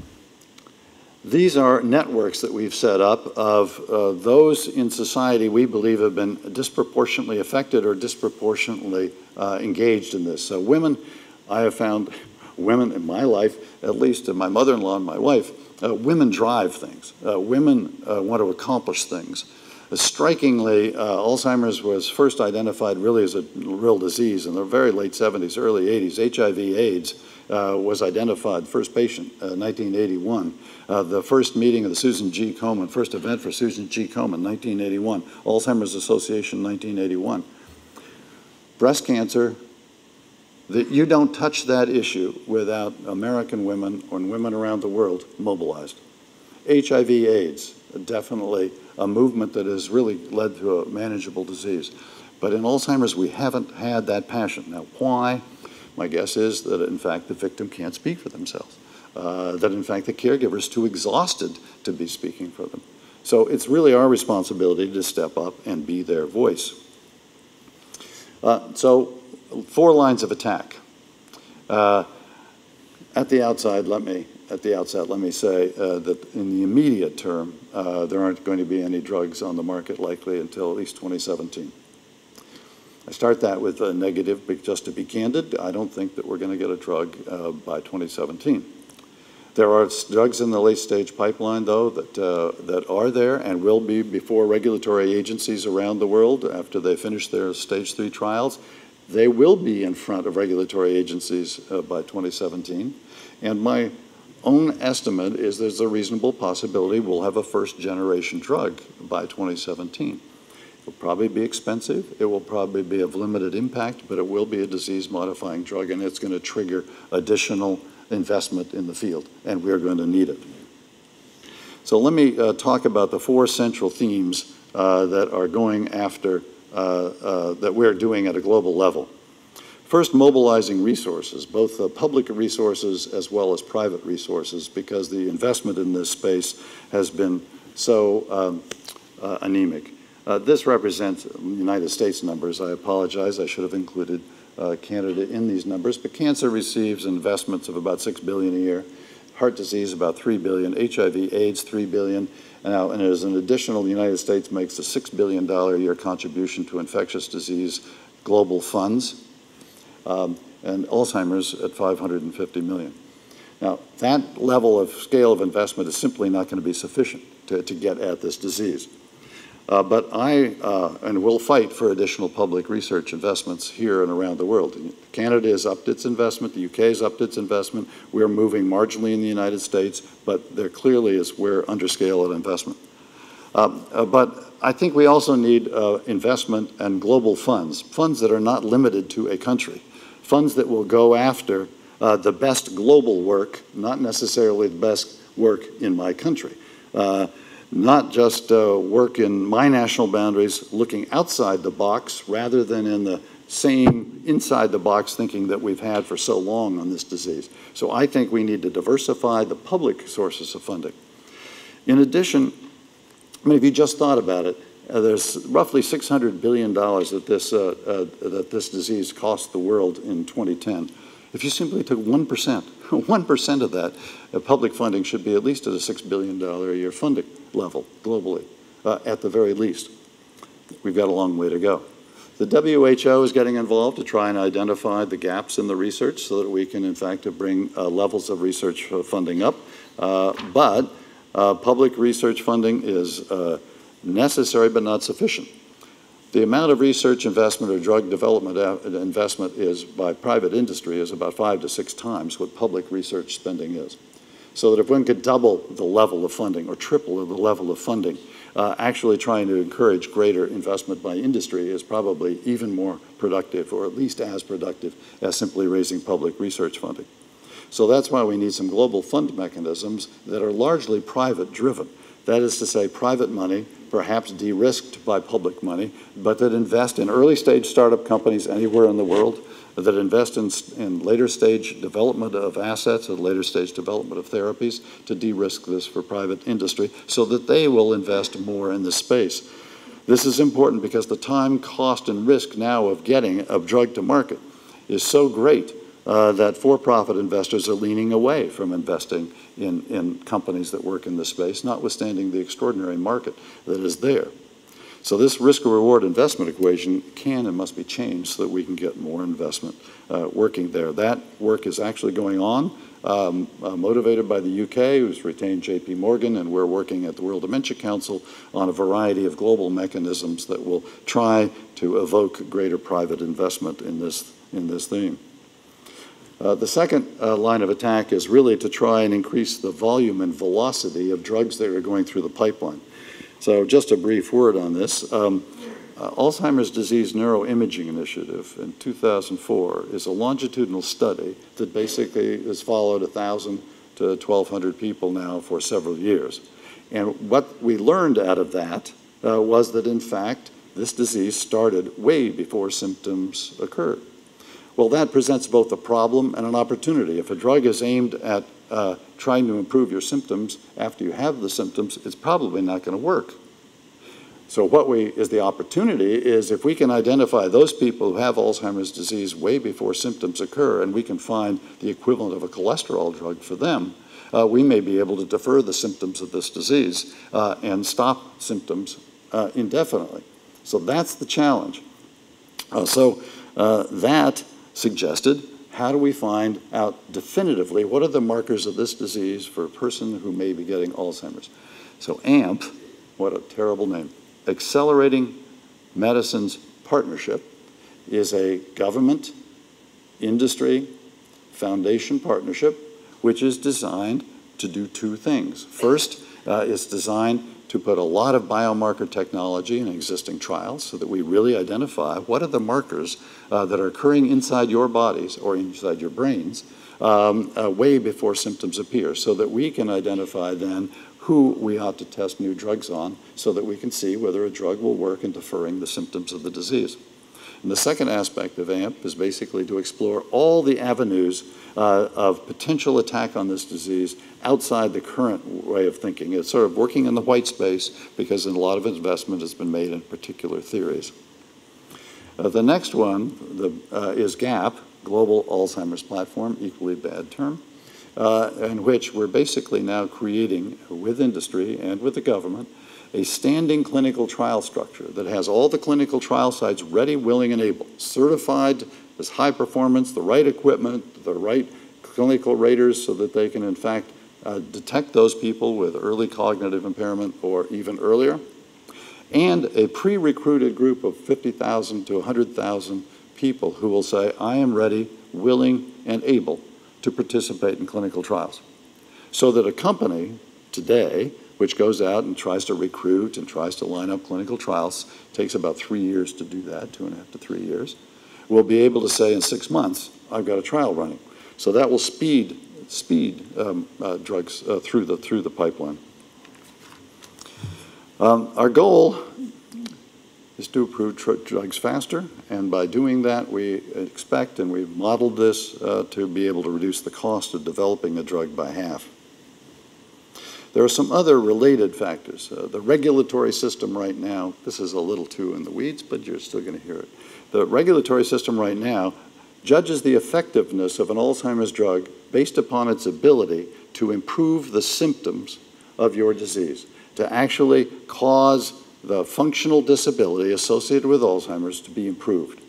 these are networks that we've set up of uh, those in society we believe have been disproportionately affected or disproportionately uh, engaged in this. So women, I have found women in my life, at least in my mother-in-law and my wife, uh, women drive things. Uh, women uh, want to accomplish things. strikingly, uh, Alzheimer's was first identified really as a real disease in the very late 70s, early 80s. HIV/AIDS uh, was identified, first patient, 1981. Uh, the first meeting of the Susan G. Komen, first event for Susan G. Komen, 1981. Alzheimer's Association, 1981. Breast cancer, that you don't touch that issue without American women and women around the world mobilized. HIV AIDS, definitely a movement that has really led to a manageable disease. But in Alzheimer's, we haven't had that passion. Now, why? My guess is that, in fact, the victim can't speak for themselves. Uh, that, in fact, the caregiver is too exhausted to be speaking for them. So it's really our responsibility to step up and be their voice. Uh, so four lines of attack. Uh, at the outside, let me at the outset, let me say uh, that in the immediate term, uh, there aren't going to be any drugs on the market likely until at least 2017. I start that with a negative, but just to be candid, I don't think that we're going to get a drug uh, by 2017. There are drugs in the late stage pipeline, though, that, uh, that are there and will be before regulatory agencies around the world after they finish their stage three trials. They will be in front of regulatory agencies uh, by 2017. And my own estimate is there's a reasonable possibility we'll have a first generation drug by 2017. It'll probably be expensive. It will probably be of limited impact, but it will be a disease modifying drug and it's going to trigger additional investment in the field, and we're going to need it. So let me uh, talk about the four central themes uh, that are going after, uh, uh that we're doing at a global level. First, mobilizing resources, both public resources as well as private resources, because the investment in this space has been so um, uh, anemic. Uh, this represents United States numbers. I apologize. I should have included uh, Canada in these numbers, but cancer receives investments of about six billion a year, heart disease about three billion, HIV/AIDS three billion, and, now, and as an additional, the United States makes a six billion dollar a year contribution to infectious disease global funds, um, and Alzheimer's at 550 million. Now, that level of scale of investment is simply not going to be sufficient to, to get at this disease. Uh, but I, uh, and will fight for additional public research investments here and around the world. Canada has upped its investment, the UK has upped its investment. We're moving marginally in the United States, but there clearly is, we're under scale at investment. Um, uh, but I think we also need uh, investment and global funds, funds that are not limited to a country, funds that will go after uh, the best global work, not necessarily the best work in my country. Uh, not just uh, work in my national boundaries, looking outside the box rather than in the same inside the box thinking that we've had for so long on this disease. So I think we need to diversify the public sources of funding. In addition, I mean, if you just thought about it, uh, there's roughly $600 billion that this, uh, uh, that this disease cost the world in 2010. If you simply took 1%, 1% of that, uh, public funding should be at least at a $6 billion a year funding level globally, uh, at the very least. We've got a long way to go. The WHO is getting involved to try and identify the gaps in the research so that we can, in fact, bring uh, levels of research uh, funding up. Uh, but uh, public research funding is necessary but not sufficient. The amount of research investment or drug development investment is by private industry is about five to six times what public research spending is. So that if one could double the level of funding or triple the level of funding, uh, actually trying to encourage greater investment by industry is probably even more productive or at least as productive as simply raising public research funding. So that's why we need some global fund mechanisms that are largely private driven. That is to say, private money perhaps de-risked by public money, but that invest in early stage startup companies anywhere in the world, that invest in, in later stage development of assets and later stage development of therapies to de-risk this for private industry so that they will invest more in this space. This is important because the time, cost, and risk now of getting a drug to market is so great uh, that for-profit investors are leaning away from investing in, in companies that work in this space, notwithstanding the extraordinary market that is there. So this risk-reward investment equation can and must be changed so that we can get more investment uh, working there. That work is actually going on, um, uh, motivated by the UK, who's retained JP Morgan, and we're working at the World Dementia Council on a variety of global mechanisms that will try to evoke greater private investment in this, in this theme. Uh, the second uh, line of attack is really to try and increase the volume and velocity of drugs that are going through the pipeline. So just a brief word on this. Um, uh, Alzheimer's Disease Neuroimaging Initiative in 2004 is a longitudinal study that basically has followed 1,000 to 1,200 people now for several years. And what we learned out of that uh, was that, in fact, this disease started way before symptoms occurred. Well, that presents both a problem and an opportunity. If a drug is aimed at uh, trying to improve your symptoms after you have the symptoms, it's probably not going to work. So what we is the opportunity is if we can identify those people who have Alzheimer's disease way before symptoms occur and we can find the equivalent of a cholesterol drug for them, uh, we may be able to defer the symptoms of this disease uh, and stop symptoms uh, indefinitely. So that's the challenge. Uh, so uh, that suggested how do we find out definitively what are the markers of this disease for a person who may be getting Alzheimer's? So AMP, what a terrible name, Accelerating Medicines Partnership, is a government, industry, foundation partnership which is designed to do two things. First, uh, it's designed to put a lot of biomarker technology in existing trials so that we really identify what are the markers uh, that are occurring inside your bodies or inside your brains um, uh, way before symptoms appear so that we can identify then who we ought to test new drugs on so that we can see whether a drug will work in deferring the symptoms of the disease. And the second aspect of AMP is basically to explore all the avenues uh, of potential attack on this disease outside the current way of thinking. It's sort of working in the white space because a lot of investment has been made in particular theories. Uh, the next one the, uh, is GAP, Global Alzheimer's Platform, equally bad term, uh, in which we're basically now creating with industry and with the government a standing clinical trial structure that has all the clinical trial sites ready, willing, and able, certified as high performance, the right equipment, the right clinical raters so that they can, in fact, uh, detect those people with early cognitive impairment or even earlier, and a pre-recruited group of 50,000 to 100,000 people who will say, I am ready, willing, and able to participate in clinical trials. So that a company today which goes out and tries to recruit and tries to line up clinical trials, takes about three years to do that, two and a half to three years, We'll be able to say in six months, I've got a trial running. So that will speed speed um, uh, drugs uh, through the through the pipeline. Um, our goal is to approve drugs faster, and by doing that, we expect and we've modeled this uh, to be able to reduce the cost of developing a drug by half. There are some other related factors. Uh, the regulatory system right now, this is a little too in the weeds, but you're still going to hear it. The regulatory system right now judges the effectiveness of an Alzheimer's drug based upon its ability to improve the symptoms of your disease, to actually cause the functional disability associated with Alzheimer's to be improved.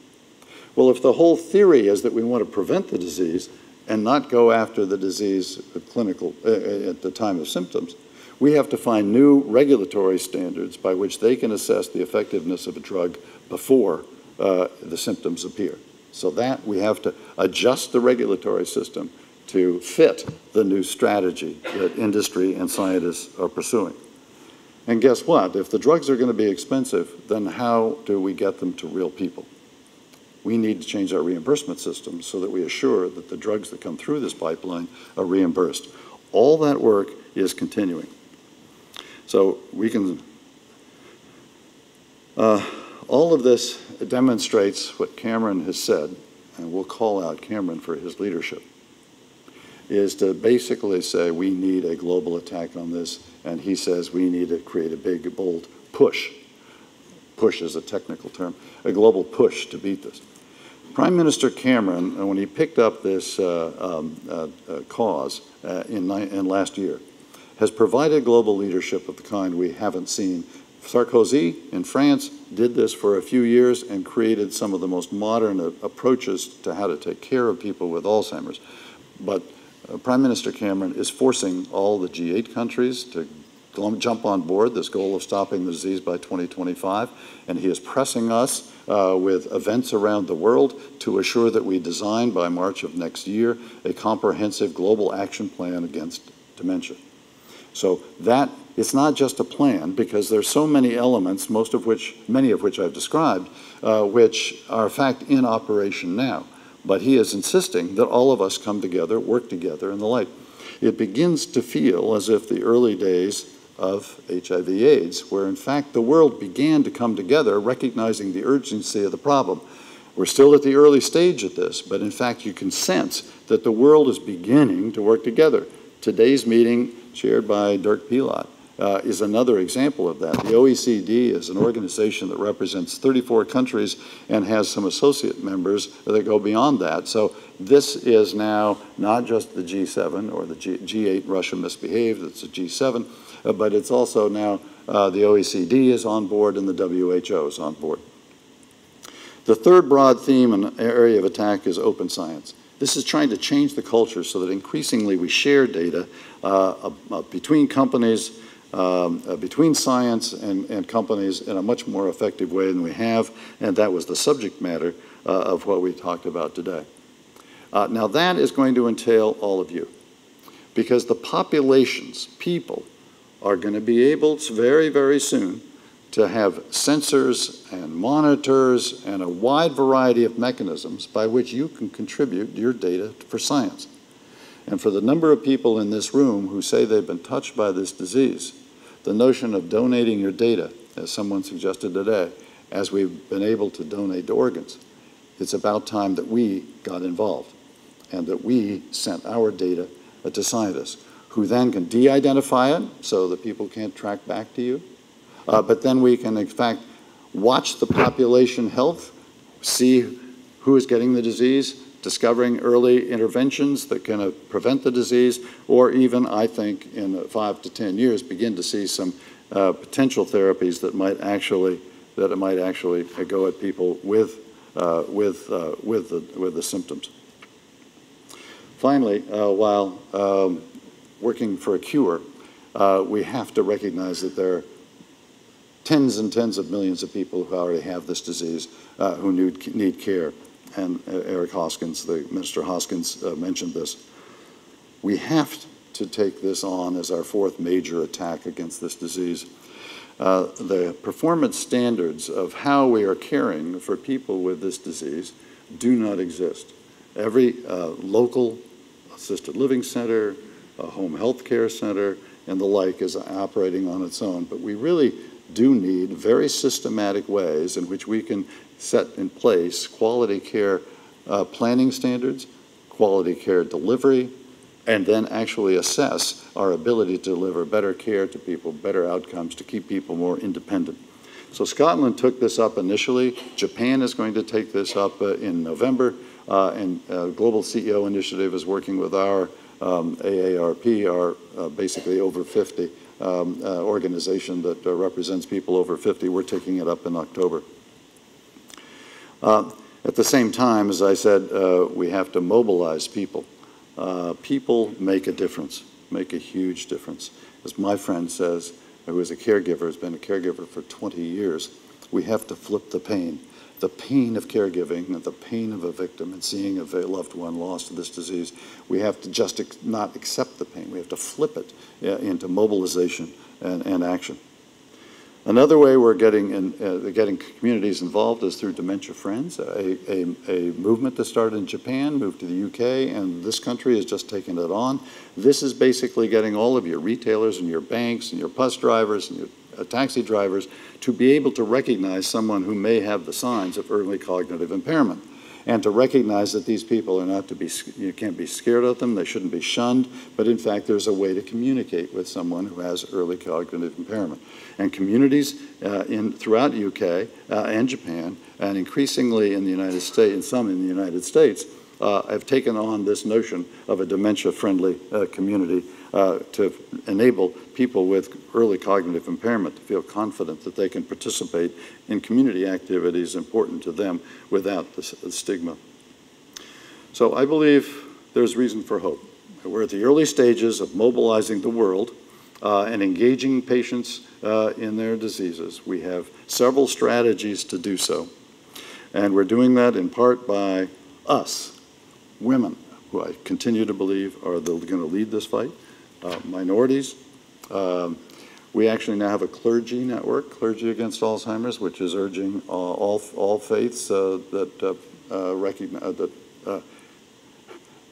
Well, if the whole theory is that we want to prevent the disease, and not go after the disease clinical uh, uh, at the time of symptoms. We have to find new regulatory standards by which they can assess the effectiveness of a drug before uh, the symptoms appear. So that we have to adjust the regulatory system to fit the new strategy that industry and scientists are pursuing. And guess what? If the drugs are going to be expensive, then how do we get them to real people? We need to change our reimbursement system so that we assure that the drugs that come through this pipeline are reimbursed. All that work is continuing. So we can, uh, all of this demonstrates what Cameron has said, and we'll call out Cameron for his leadership, is to basically say we need a global attack on this, and he says we need to create a big, bold push. Push is a technical term, a global push to beat this. Prime Minister Cameron, uh, when he picked up this uh, um, uh, cause in, in last year, has provided global leadership of the kind we haven't seen. Sarkozy in France did this for a few years and created some of the most modern approaches to how to take care of people with Alzheimer's. But uh, Prime Minister Cameron is forcing all the G8 countries to jump on board this goal of stopping the disease by 2025, and he is pressing us uh, with events around the world to assure that we design by March of next year a comprehensive global action plan against dementia. So that it's not just a plan because there's so many elements, most of which, many of which I've described, uh, which are in fact in operation now. But he is insisting that all of us come together, work together, and the like. It begins to feel as if the early days of HIV AIDS, where in fact the world began to come together recognizing the urgency of the problem. We're still at the early stage of this, but in fact you can sense that the world is beginning to work together. Today's meeting, chaired by Dirk Pilat, uh, is another example of that. The OECD is an organization that represents 34 countries and has some associate members that go beyond that. So this is now not just the G7 or the G G8, Russia misbehaved, it's a G7, uh, but it's also now uh, the OECD is on board and the WHO is on board. The third broad theme and area of attack is open science. This is trying to change the culture so that increasingly we share data uh, uh, between companies, um, uh, between science and, and, companies in a much more effective way than we have, and that was the subject matter uh, of what we talked about today. Uh, now that is going to entail all of you, because the populations, people, are going to be able to very, very soon to have sensors and monitors and a wide variety of mechanisms by which you can contribute your data for science. And for the number of people in this room who say they've been touched by this disease, the notion of donating your data, as someone suggested today, as we've been able to donate organs, it's about time that we got involved and that we sent our data to scientists who then can de-identify it so that people can't track back to you. Uh, but then we can, in fact, watch the population health, see who is getting the disease, discovering early interventions that can uh, prevent the disease, or even, I think, in uh, five to 10 years, begin to see some uh, potential therapies that might actually, that it might actually go at people with, uh, with, uh, with, the, with the symptoms. Finally, while um, working for a cure, uh, we have to recognize that there are tens and tens of millions of people who already have this disease uh, who need, need care. And uh, Eric Hoskins, the Minister Hoskins, uh, mentioned this. We have to take this on as our fourth major attack against this disease. Uh, the performance standards of how we are caring for people with this disease do not exist. Every uh, local assisted living center, a home health care center, and the like is operating on its own. But we really do need very systematic ways in which we can set in place quality care uh, planning standards, quality care delivery, and then actually assess our ability to deliver better care to people, better outcomes, to keep people more independent. So Scotland took this up initially. Japan is going to take this up uh, in November, uh, and uh, Global CEO Initiative is working with our um, AARP are uh, basically over 50 um, uh, organization that uh, represents people over 50. We're taking it up in October. Uh, at the same time, as I said, uh, we have to mobilize people. Uh, people make a difference, make a huge difference. As my friend says, who is a caregiver, has been a caregiver for 20 years, we have to flip the pain the pain of caregiving the pain of a victim and seeing a loved one lost to this disease, we have to just not accept the pain. We have to flip it into mobilization and, and action. Another way we're getting, in, uh, getting communities involved is through Dementia Friends, a, a, a, movement that started in Japan, moved to the UK, and this country has just taken it on. This is basically getting all of your retailers and your banks and your bus drivers and your uh, taxi drivers to be able to recognize someone who may have the signs of early cognitive impairment. and to recognize that these people are not to be, you can't be scared of them, they shouldn't be shunned, but in fact, there's a way to communicate with someone who has early cognitive impairment. And communities uh, in, throughout UK uh, and Japan, and increasingly in the United States, and some in the United States, uh, have taken on this notion of a dementia-friendly uh, community uh, to enable people with early cognitive impairment to feel confident that they can participate in community activities important to them without the, the stigma. So I believe there's reason for hope. We're at the early stages of mobilizing the world uh, and engaging patients uh, in their diseases. We have several strategies to do so. And we're doing that in part by us, women, who I continue to believe are going to lead this fight, uh, minorities. Um, we actually now have a clergy network, Clergy Against Alzheimer's, which is urging uh, all, all faiths uh, that uh, uh, recognize that uh,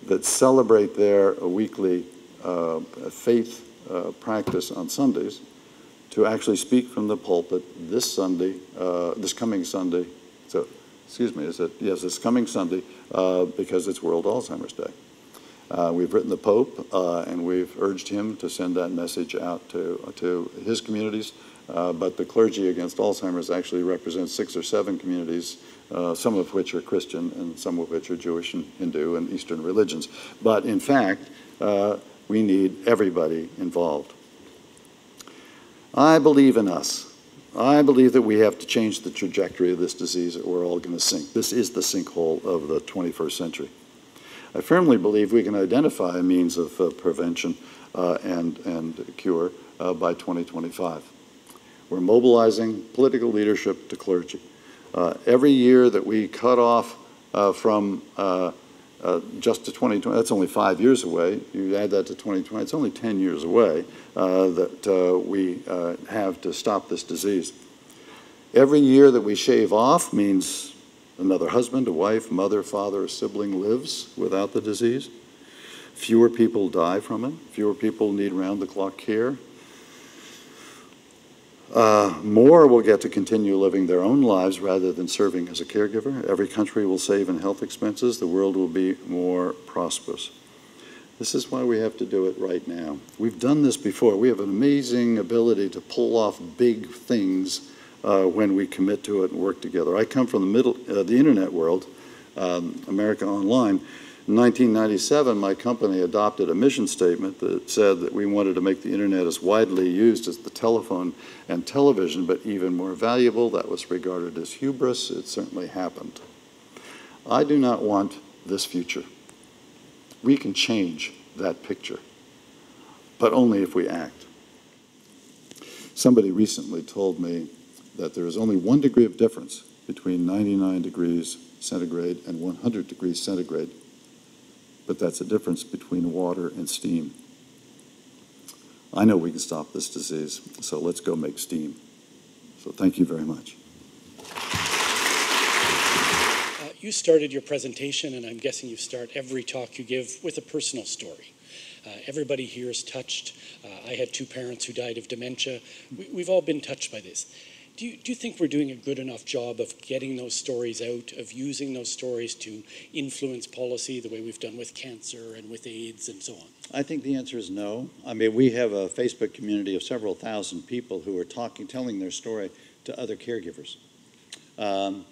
that celebrate their weekly faith practice on Sundays to actually speak from the pulpit this Sunday, this coming Sunday. So, excuse me, is it yes, this coming Sunday because it's World Alzheimer's Day. Uh, we've written the Pope, uh, and we've urged him to send that message out to, to his communities. Uh, but the clergy against Alzheimer's actually represents six or seven communities, uh, some of which are Christian and some of which are Jewish and Hindu and Eastern religions. But in fact, uh, we need everybody involved. I believe in us. I believe that we have to change the trajectory of this disease or we're all going to sink. This is the sinkhole of the 21st century. I firmly believe we can identify a means of uh, prevention uh, and, and cure uh, by 2025. We're mobilizing political leadership to clergy. Uh, every year that we cut off uh, from uh, just to 2020, that's only five years away. You add that to 2020, it's only 10 years away that we have to stop this disease. Every year that we shave off means Another husband, a wife, mother, father, a sibling lives without the disease. Fewer people die from it. Fewer people need round the clock care. Uh, more will get to continue living their own lives rather than serving as a caregiver. Every country will save in health expenses. The world will be more prosperous. This is why we have to do it right now. We've done this before. We have an amazing ability to pull off big things uh, when we commit to it and work together. I come from the middle, uh, the internet world, um, America Online. In 1997, my company adopted a mission statement that said that we wanted to make the internet as widely used as the telephone and television, but even more valuable. That was regarded as hubris. It certainly happened. I do not want this future. We can change that picture, but only if we act. Somebody recently told me that there is only one degree of difference between 99 degrees centigrade and 100 degrees centigrade, but that's a difference between water and steam. I know we can stop this disease, so let's go make steam. So thank you very much. Uh, you started your presentation, and I'm guessing you start every talk you give with a personal story. Uh, everybody here is touched. Uh, I had two parents who died of dementia. We, have all been touched by this. Do you, do you think we're doing a good enough job of getting those stories out, of using those stories to influence policy the way we've done with cancer and with AIDS and so on? I think the answer is no. I mean, we have a Facebook community of several thousand people who are talking, telling their story to other caregivers. Um,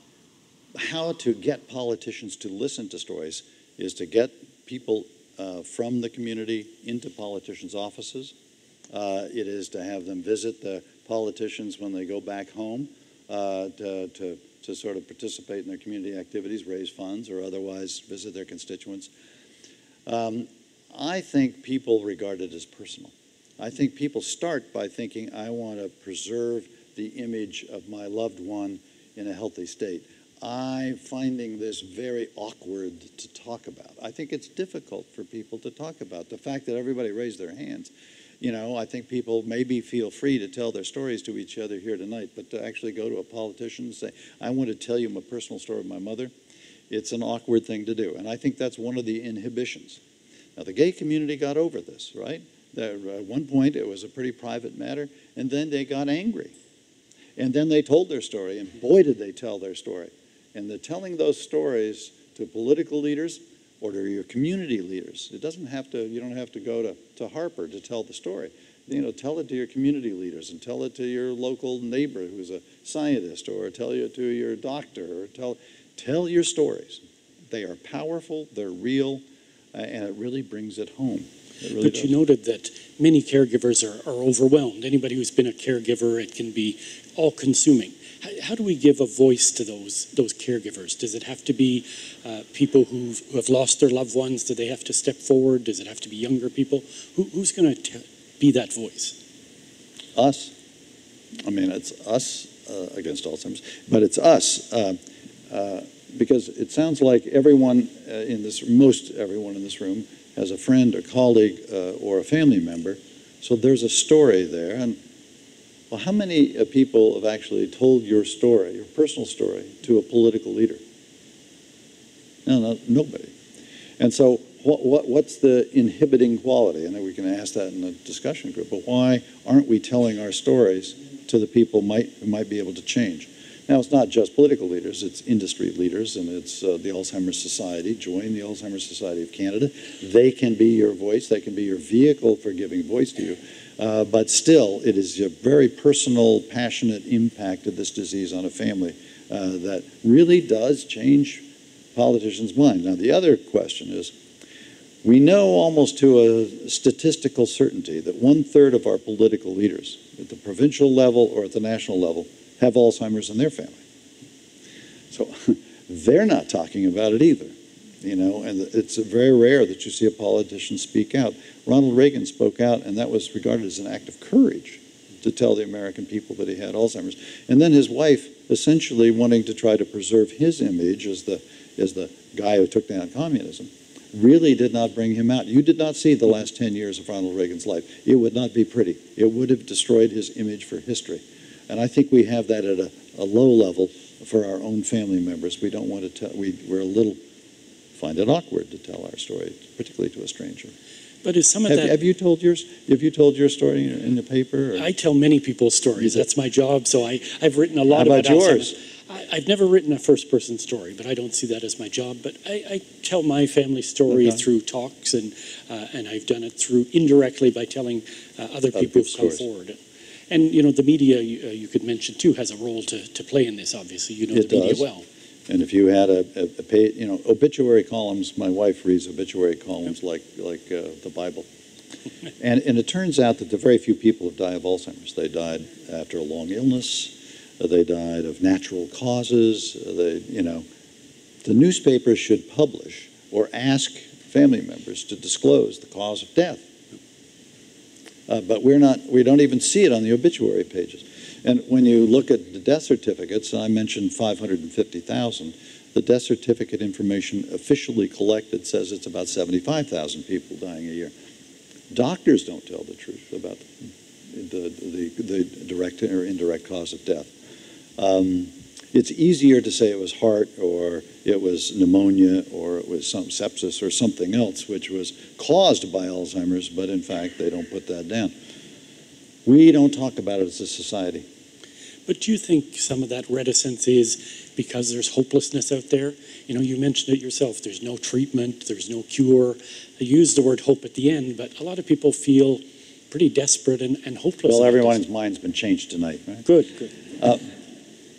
how to get politicians to listen to stories is to get people uh, from the community into politicians' offices. Uh, it is to have them visit the politicians when they go back home uh, to, to, to sort of participate in their community activities, raise funds, or otherwise visit their constituents. Um, I think people regard it as personal. I think people start by thinking, I want to preserve the image of my loved one in a healthy state. I'm finding this very awkward to talk about. I think it's difficult for people to talk about. The fact that everybody raised their hands you know, I think people maybe feel free to tell their stories to each other here tonight, but to actually go to a politician and say, I want to tell you my personal story of my mother, it's an awkward thing to do. And I think that's one of the inhibitions. Now, the gay community got over this, right? Uh, at one point, it was a pretty private matter, and then they got angry. And then they told their story, and boy, did they tell their story. And the telling those stories to political leaders or to your community leaders. It doesn't have to, you don't have to go to, to Harper to tell the story. You know, tell it to your community leaders and tell it to your local neighbor who's a scientist or tell it to your doctor or tell, tell your stories. They are powerful, they're real, uh, and it really brings it home. It really But does. you noted that many caregivers are, are overwhelmed. Anybody who's been a caregiver, it can be all consuming. How, do we give a voice to those, those caregivers? Does it have to be uh, people who've, who have lost their loved ones? Do they have to step forward? Does it have to be younger people? Who, who's going to be that voice? us. I mean, it's us uh, against Alzheimer's, but it's us uh, uh, because it sounds like everyone uh, in this, most everyone in this room has a friend, a colleague, uh, or a family member. So there's a story there. And well, how many uh, people have actually told your story, your personal story, to a political leader? No, no, nobody. And so what, what, what's the inhibiting quality? And then we can ask that in the discussion group, but why aren't we telling our stories to the people might, who might be able to change? Now, it's not just political leaders, it's industry leaders, and it's uh, the Alzheimer's Society. Join the Alzheimer's Society of Canada. They can be your voice, they can be your vehicle for giving voice to you. Uh, but still, it is a very personal, passionate impact of this disease on a family uh, that really does change politicians' minds. Now, the other question is we know almost to a statistical certainty that one third of our political leaders at the provincial level or at the national level have Alzheimer's in their family. So they're not talking about it either, you know, and it's very rare that you see a politician speak out. Ronald Reagan spoke out, and that was regarded as an act of courage to tell the American people that he had Alzheimer's. And then his wife, essentially wanting to try to preserve his image as the, as the guy who took down communism, really did not bring him out. You did not see the last 10 years of Ronald Reagan's life. It would not be pretty. It would have destroyed his image for history. And I think we have that at a, a low level for our own family members. We don't want to tell, we, we're a little, find it awkward to tell our story, particularly to a stranger. But is some of Have, that have you told yours, have you told your story in, in the paper? Or? I tell many people's stories. That's my job. So I, I've written a lot How about Alzheimer's. yours? I, I've never written a first person story, but I don't see that as my job. But I, I tell my family story Okay. through talks, and uh, and I've done it through indirectly by telling uh, other people who've people's come stories. forward. And you know, the media you, uh, you could mention too has a role to, to play in this. Obviously, you know It the media does. well. And if you had a, a, a pay, you know, obituary columns, my wife reads obituary columns like, like uh, the Bible. And, and it turns out that the very few people who die of Alzheimer's, they died after a long illness, uh, they died of natural causes, uh, they, you know. The newspapers should publish or ask family members to disclose the cause of death. Uh, but we're not, we don't even see it on the obituary pages. And when you look at the death certificates, I mentioned 550,000, the death certificate information officially collected says it's about 75,000 people dying a year. Doctors don't tell the truth about the, the, the direct or indirect cause of death. Um, it's easier to say it was heart or it was pneumonia or it was some sepsis or something else which was caused by Alzheimer's, but in fact they don't put that down. We don't talk about it as a society. But do you think some of that reticence is because there's hopelessness out there? You know, you mentioned it yourself. There's no treatment, there's no cure. I use the word hope at the end, but a lot of people feel pretty desperate and, and hopeless. Well, everyone's mind's been changed tonight, right? Good, good.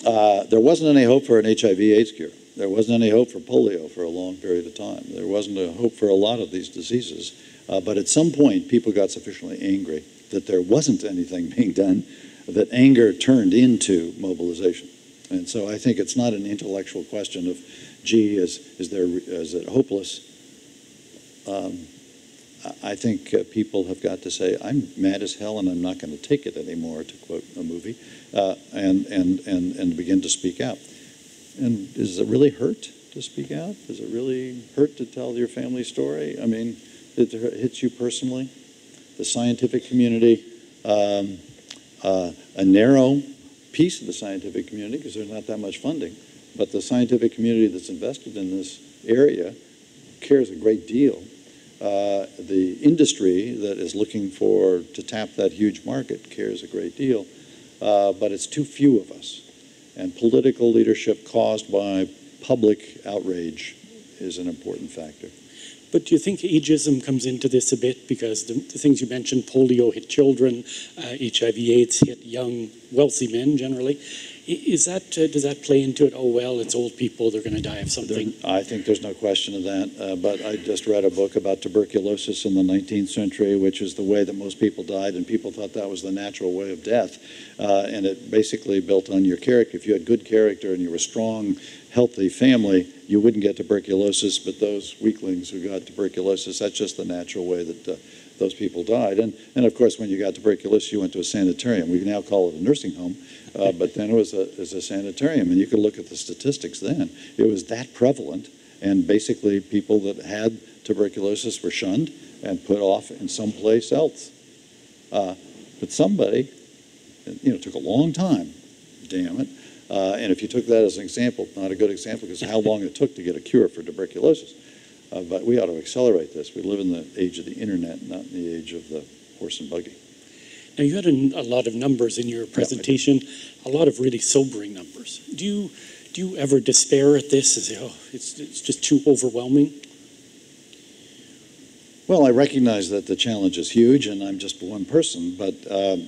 Uh, there wasn't any hope for an HIV/AIDS cure. There wasn't any hope for polio for a long period of time. There wasn't a hope for a lot of these diseases. Uh, but at some point, people got sufficiently angry that there wasn't anything being done, that anger turned into mobilization. And so I think it's not an intellectual question of, gee, is, is, there, is it hopeless? Um, I- think uh, people have got to say, I'm mad as hell and I'm not going to take it anymore, to quote a movie, uh, and, and, and, and begin to speak out. And does it really hurt to speak out? Does it really hurt to tell your family story? I mean, it hits you personally, the scientific community, um, uh, a narrow piece of the scientific community, because there's not that much funding, but the scientific community that's invested in this area cares a great deal. Uh, the industry that is looking for to tap that huge market cares a great deal, uh, but it's too few of us. And political leadership caused by public outrage is an important factor. But do you think ageism comes into this a bit? Because the, the things you mentioned, polio hit children, uh, HIV AIDS hit young, wealthy men generally. Is that, uh, does that play into it? Oh, well, it's old people, they're going to die of There- something. I think there's no question of that, uh, but I just read a book about tuberculosis in the 19th century, which is the way that most people died, and people thought that was the natural way of death. Uh, And it basically built on your character. If you had good character and you were strong, healthy family, you wouldn't get tuberculosis, but those weaklings who got tuberculosis, that's just the natural way that uh, those people died. And, and of course, when you got tuberculosis, you went to a sanitarium. We now call it a nursing home, uh, but then it was a, it was a sanitarium, and you could look at the statistics then. It was that prevalent, and basically people that had tuberculosis were shunned and put off in someplace else. Uh, but somebody, you know, it took a long time, damn it. Uh, and if you took that as an example, not a good example because how long it took to get a cure for tuberculosis. Uh, but we ought to accelerate this. We live in the age of the internet, not in the age of the horse and buggy. Now, you had a, a lot of numbers in your presentation, a lot of really sobering numbers. Do you, do you ever despair at this and say, oh, it's, it's just too overwhelming? Well, I recognize that the challenge is huge, and I'm just one person, but um,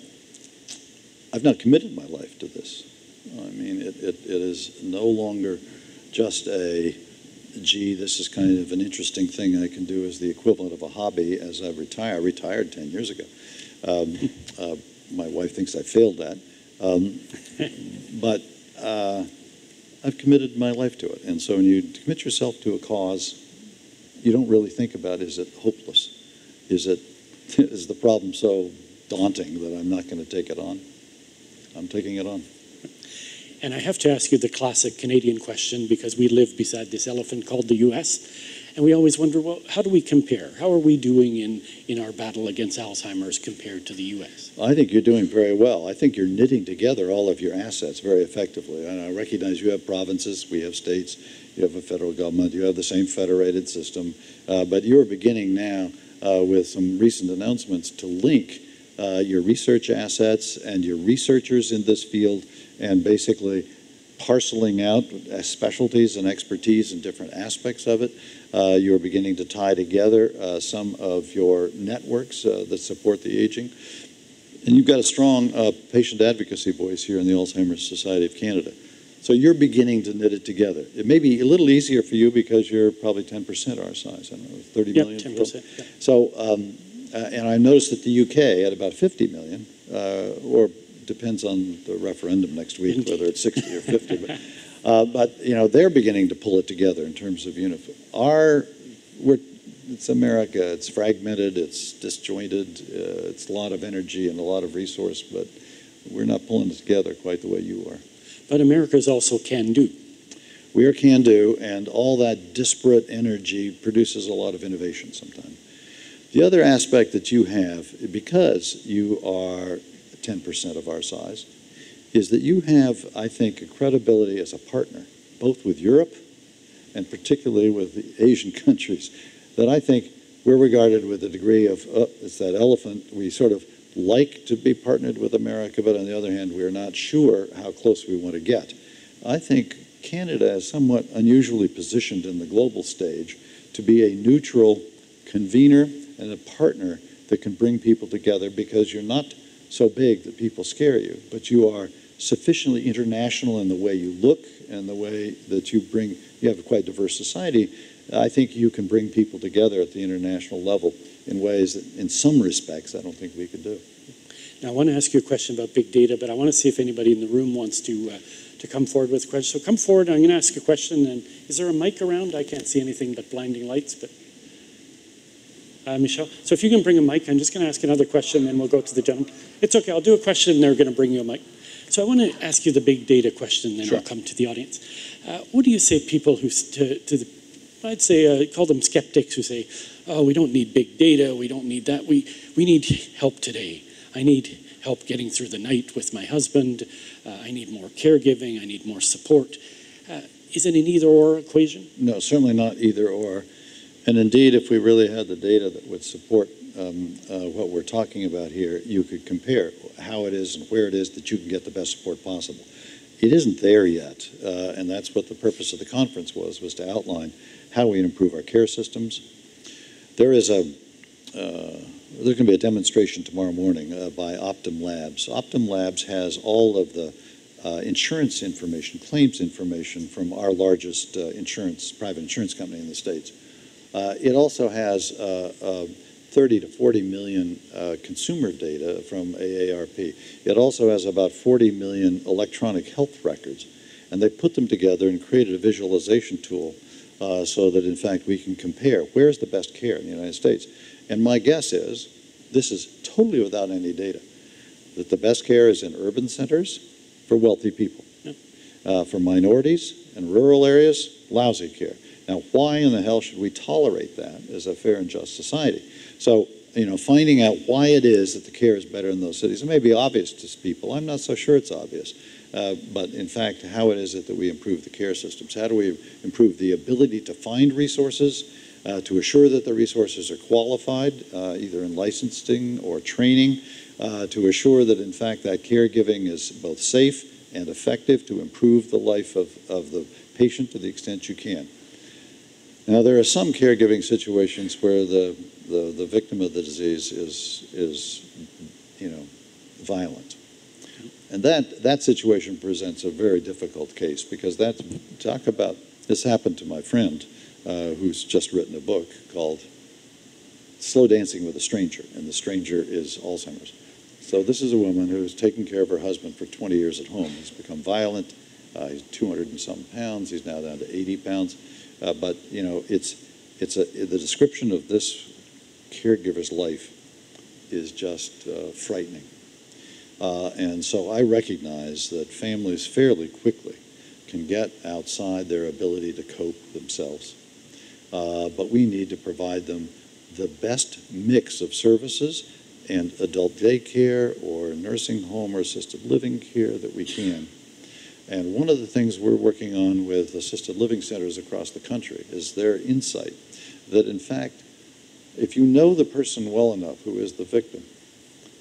I've not committed my life to this. I mean, it, it, it is no longer just a, gee, this is kind of an interesting thing I can do as the equivalent of a hobby as I retire. I retired 10 years ago. Um, uh, my wife thinks I failed that. Um, but uh, I've committed my life to it. And so when you commit yourself to a cause, you don't really think about is it hopeless? Is it is the problem so daunting that I'm not going to take it on? I'm taking it on. And I have to ask you the classic Canadian question because we live beside this elephant called the US. And we always wonder, well, how do we compare? How are we doing in, in our battle against Alzheimer's compared to the US? I think you're doing very well. I think you're knitting together all of your assets very effectively. And I recognize you have provinces, we have states, you have a federal government, you have the same federated system. Uh, but you're beginning now uh, with some recent announcements to link uh, your research assets and your researchers in this field and basically parceling out specialties and expertise in different aspects of it. Uh, you're beginning to tie together uh, some of your networks uh, that support the aging. And you've got a strong uh, patient advocacy voice here in the Alzheimer's Society of Canada. So you're beginning to knit it together. It may be a little easier for you because you're probably 10% our size. I don't know, 30 Yeah, million. 10%. yeah. So, um, uh, and I noticed that the UK at about 50 million, uh, or depends on the referendum next week, whether it's 60 or 50. but, uh, but, you know, they're beginning to pull it together in terms of unif. Our, we're, it's America. It's fragmented. It's disjointed. Uh, it's a lot of energy and a lot of resource, but we're not pulling it together quite the way you are. But America is also can do. We are can do, and all that disparate energy produces a lot of innovation sometimes. The other aspect that you have, because you are 10% of our size, is that you have, I think, a credibility as a partner, both with Europe and particularly with the Asian countries, that I think we're regarded with a degree of, uh, it's that elephant, we sort of like to be partnered with America, but on the other hand, we are not sure how close we want to get. I think Canada is somewhat unusually positioned in the global stage to be a neutral convener and a partner that can bring people together because you're not so big that people scare you, but you are sufficiently international in the way you look and the way that you bring, you have a quite diverse society. I think you can bring people together at the international level in ways that, in some respects, I don't think we could do. Now, I want to ask you a question about big data, but I want to see if anybody in the room wants to, uh, to come forward with a question. So come forward. I'm going to ask a question. And is there a mic around? I can't see anything but blinding lights, but. Uh, Michelle, so if you can bring a mic, I'm just going to ask another question, and then we'll go to the gentleman. It's okay. I'll do a question, and they're going to bring you a mic. So I want to ask you the big data question, then Sure. I'll come to the audience. Uh, what do you say people who, to, to the, I'd say, uh, call them skeptics who say, oh, we don't need big data, we don't need that, we, we need help today. I need help getting through the night with my husband, uh, I need more caregiving, I need more support. Uh, is it an either or equation? No, certainly not either or. And indeed, if we really had the data that would support um, uh, what we're talking about here, you could compare how it is and where it is that you can get the best support possible. It isn't there yet, uh, and that's what the purpose of the conference was, was to outline how we improve our care systems. There is a, uh, there's going to be a demonstration tomorrow morning uh, by Optum Labs. Optum Labs has all of the uh, insurance information, claims information from our largest uh, insurance, private insurance company in the States. Uh, it also has uh, uh, 30 to 40 million uh, consumer data from AARP. It also has about 40 million electronic health records. And they put them together and created a visualization tool uh, so that, in fact, we can compare where's the best care in the United States. And my guess is this is totally without any data that the best care is in urban centers for wealthy people. Uh, for minorities and rural areas, lousy care. Now, why in the hell should we tolerate that as a fair and just society? So, you know, finding out why it is that the care is better in those cities, it may be obvious to people. I'm not so sure it's obvious. Uh, but in fact, how it is it that we improve the care systems? How do we improve the ability to find resources, uh, to assure that the resources are qualified, uh, either in licensing or training, uh, to assure that in fact that caregiving is both safe and effective to improve the life of, of the patient to the extent you can. Now, there are some caregiving situations where the, the, the victim of the disease is, is, you know, violent. And that, that situation presents a very difficult case because that's, talk about, this happened to my friend uh, who's just written a book called Slow Dancing with a Stranger, and the stranger is Alzheimer's. So this is a woman who's taken care of her husband for 20 years at home. He's become violent. Uh, he's 200 and some pounds. He's now down to 80 pounds. Uh, but you know, it's it's a the description of this caregiver's life is just uh, frightening. Uh, and so I recognize that families fairly quickly can get outside their ability to cope themselves. Uh, but we need to provide them the best mix of services and adult daycare or nursing home or assisted living care that we can. And one of the things we're working on with assisted living centers across the country is their insight that, in fact, if you know the person well enough who is the victim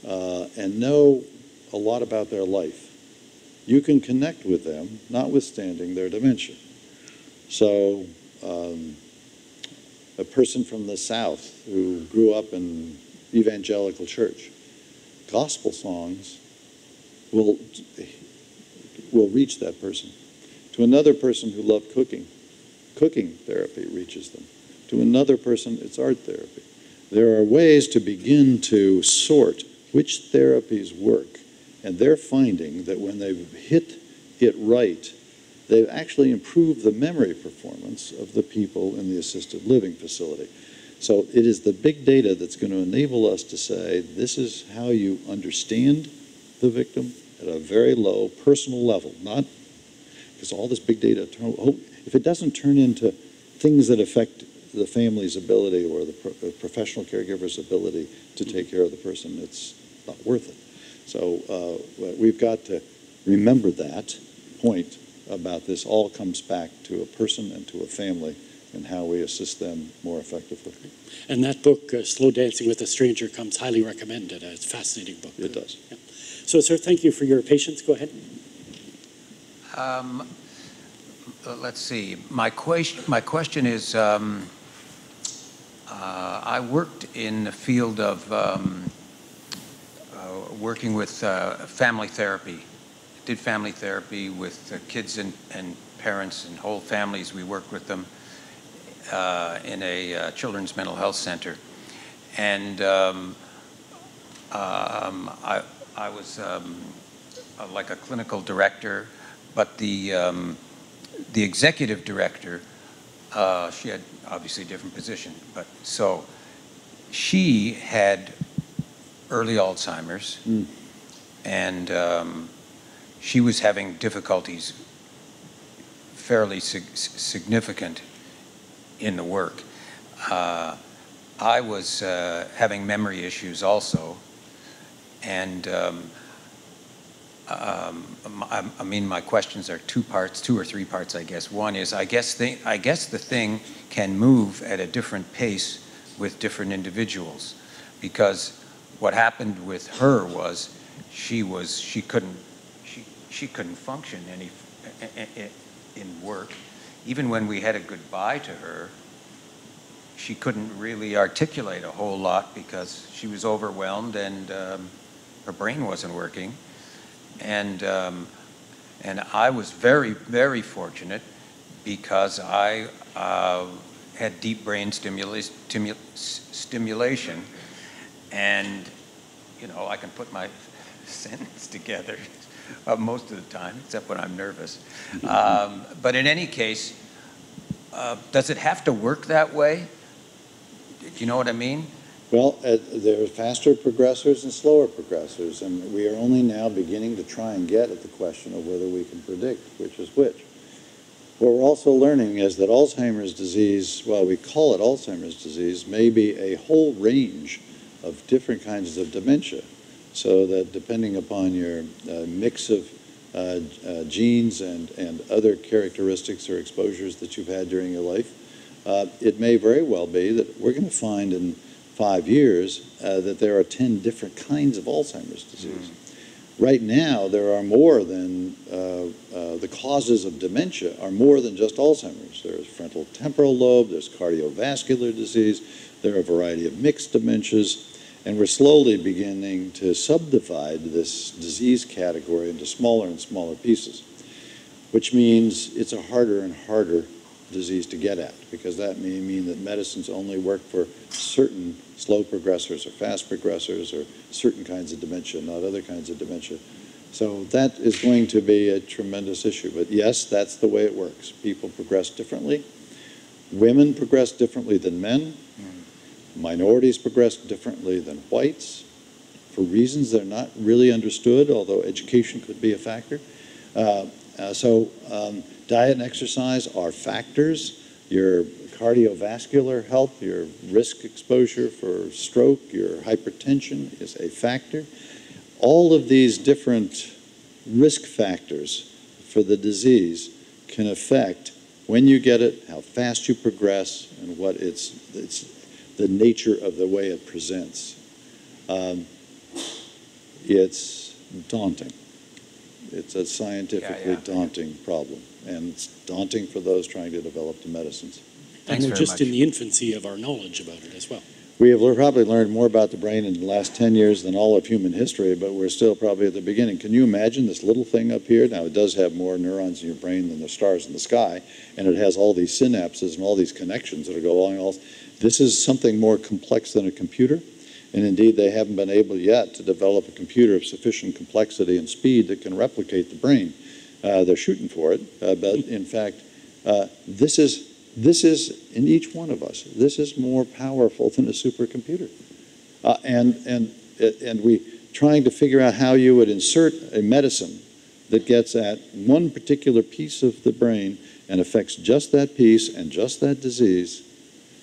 uh, and know a lot about their life, you can connect with them, notwithstanding their dementia. So, um, a person from the South who grew up in evangelical church, gospel songs will will reach that person. To another person who loved cooking, cooking therapy reaches them. To another person, it's art therapy. There are ways to begin to sort which therapies work, and they're finding that when they've hit it right, they've actually improved the memory performance of the people in the assisted living facility. So it is the big data that's going to enable us to say this is how you understand the victim, at a very low personal level, not because all this big data, if it doesn't turn into things that affect the family's ability or the professional caregiver's ability to take care of the person, it's not worth it. So uh, we've got to remember that point about this all comes back to a person and to a family and how we assist them more effectively. And that book, uh, Slow Dancing with a Stranger, comes highly recommended. Uh, it's a fascinating book. It does. Yeah. So, sir, thank you for your patience. Go ahead. Um, uh, let's see. My question, my question is, um, uh, I worked in the field of um, uh, working with uh, family therapy. Did family therapy with kids and, and, parents and whole families. We worked with them uh, in a uh, children's mental health center. And um, um I, I was um, uh, like a clinical director, but the um, the executive director, uh, she had obviously a different position, but so she had early Alzheimer's, mm. and um, she was having difficulties fairly sig significant in the work. Uh, I was uh, having memory issues also, and um, um, I, I, mean, my questions are two parts, two or three parts, I guess. One is, I guess, the, I guess the thing can move at a different pace with different individuals, because what happened with her was she was she couldn't she she couldn't function any in work. Even when we had a goodbye to her, she couldn't really articulate a whole lot because she was overwhelmed and um, her brain wasn't working. And, um, and I was very, very fortunate because I uh, had deep brain stimula- stimu- stimulation. And, you know, I can put my sentence together uh, most of the time, except when I'm nervous. Um, but in any case, uh, does it have to work that way? Do you know what I mean? Well, uh, there are faster progressors and slower progressors, and we are only now beginning to try and get at the question of whether we can predict which is which. What we're also learning is that Alzheimer's disease, while we call it Alzheimer's disease, may be a whole range of different kinds of dementia. So that depending upon your uh, mix of uh, uh, genes and, and other characteristics or exposures that you've had during your life, uh, it may very well be that we're going to find in five years uh, that there are 10 different kinds of Alzheimer's disease. Right now, there are more than uh, uh, the causes of dementia are more than just Alzheimer's. There's frontal temporal lobe, there's cardiovascular disease, there are a variety of mixed dementias, and we're slowly beginning to subdivide this disease category into smaller and smaller pieces, which means it's a harder and harder disease to get at because that may mean that medicines only work for certain slow progressors or fast progressors or certain kinds of dementia, not other kinds of dementia. So that is going to be a tremendous issue. But yes, that's the way it works. People progress differently. Women progress differently than men. Minorities progress differently than whites for reasons that are not really understood, although education could be a factor. Uh, uh, so um, diet and exercise are factors. Your cardiovascular health, your risk exposure for stroke, your hypertension is a factor. All of these different risk factors for the disease can affect when you get it, how fast you progress, and what it's, it's the nature of the way it presents. Um, it's daunting. It's a scientifically Yeah, yeah. daunting problem, and it's daunting for those trying to develop the medicines. Thanks And we're very just much. in the infancy of our knowledge about it as well. We have lear- probably learned more about the brain in the last 10 years than all of human history, but we're still probably at the beginning. Can you imagine this little thing up here? Now, it does have more neurons in your brain than the stars in the sky, and it has all these synapses and all these connections that go along. All This is something more complex than a computer, and indeed, they haven't been able yet to develop a computer of sufficient complexity and speed that can replicate the brain. Uh, they're shooting for it, uh, but in fact, uh, this is this is in each one of us. This is more powerful than a supercomputer. Uh, and, and, and we trying to figure out how you would insert a medicine that gets at one particular piece of the brain and affects just that piece and just that disease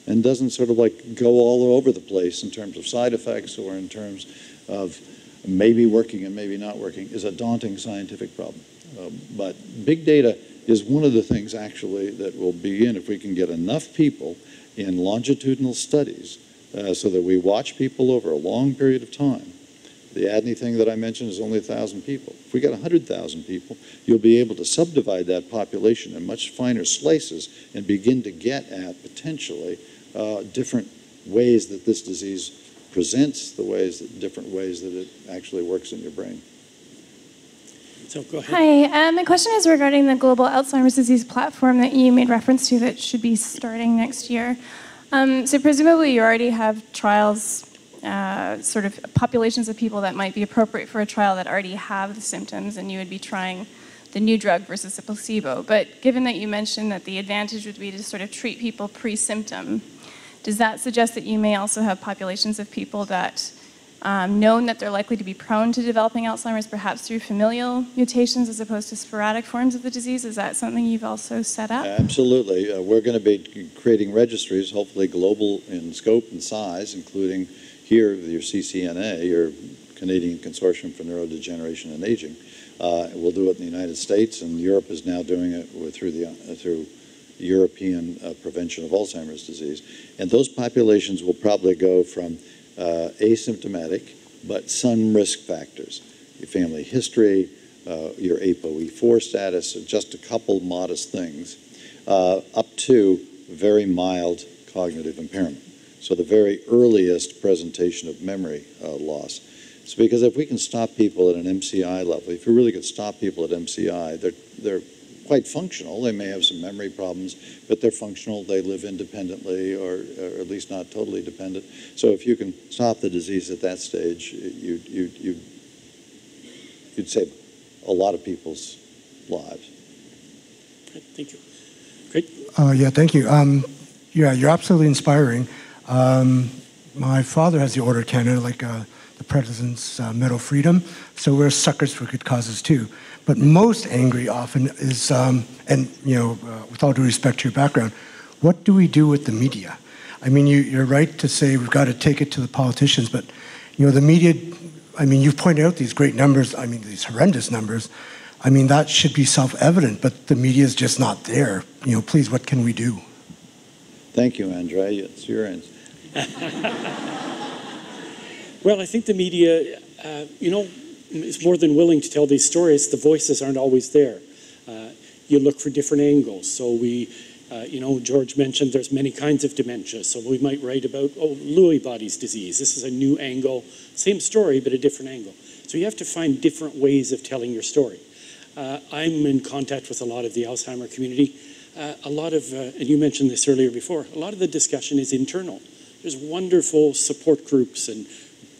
and doesn't sort of like go all over the place in terms of side effects or in terms of maybe working and maybe not working is a daunting scientific problem. Um, but big data is one of the things actually that will begin if we can get enough people in longitudinal studies uh, so that we watch people over a long period of time. The ADNI thing that I mentioned is only 1,000 people. If we got 100,000 people, you'll be able to subdivide that population in much finer slices and begin to get at potentially uh, different ways that this disease presents, the ways that different ways that it actually works in your brain. So go ahead. Hi, uh, my question is regarding the global Alzheimer's disease platform that you made reference to that should be starting next year. Um, so presumably you already have trials, uh, sort of populations of people that might be appropriate for a trial that already have the symptoms, and you would be trying the new drug versus the placebo. But given that you mentioned that the advantage would be to sort of treat people pre-symptom, does that suggest that you may also have populations of people that um, known that they're likely to be prone to developing Alzheimer's, perhaps through familial mutations as opposed to sporadic forms of the disease? Is that something you've also set up? Absolutely. Uh, we're going to be creating registries, hopefully global in scope and size, including here with your CCNA, your Canadian Consortium for Neurodegeneration and Aging. Uh, we'll do it in the United States, and Europe is now doing it with, through the uh, through European uh, Prevention of Alzheimer's Disease. And those populations will probably go from uh, asymptomatic, but some risk factors, your family history, uh, your ApoE4 status, just a couple modest things, uh, up to very mild cognitive impairment. So the very earliest presentation of memory uh, loss. So because if we can stop people at an MCI level, if we really could stop people at MCI, they're, they're quite functional. They may have some memory problems, but they're functional. They live independently or, or at least not totally dependent. So if you can stop the disease at that stage, you, you, you, you'd save a lot of people's lives. Thank you. Great. Uh, yeah, thank you. Um, yeah, you're absolutely inspiring. Um, my father has the Order of Canada, like uh, the President's uh, Medal of Freedom, so we're suckers for good causes too. But most angry often is, um, and you know, uh, with all due respect to your background, what do we do with the media? I mean, you, you're right to say we've got to take it to the politicians, but you know, the media. I mean, you've pointed out these great numbers. I mean, these horrendous numbers. I mean, that should be self-evident, but the media is just not there. You know, please, what can we do? Thank you, André. It's your answer. well, I think the media, uh, you know, is more than willing to tell these stories. The voices aren't always there. Uh, you look for different angles. So we, uh, you know, George mentioned there's many kinds of dementia. So we might write about, oh, Lewy body's disease. This is a new angle. Same story, but a different angle. So you have to find different ways of telling your story. Uh, I'm in contact with a lot of the Alzheimer community. Uh, a lot of, uh, and you mentioned this earlier before, a lot of the discussion is internal. There's wonderful support groups and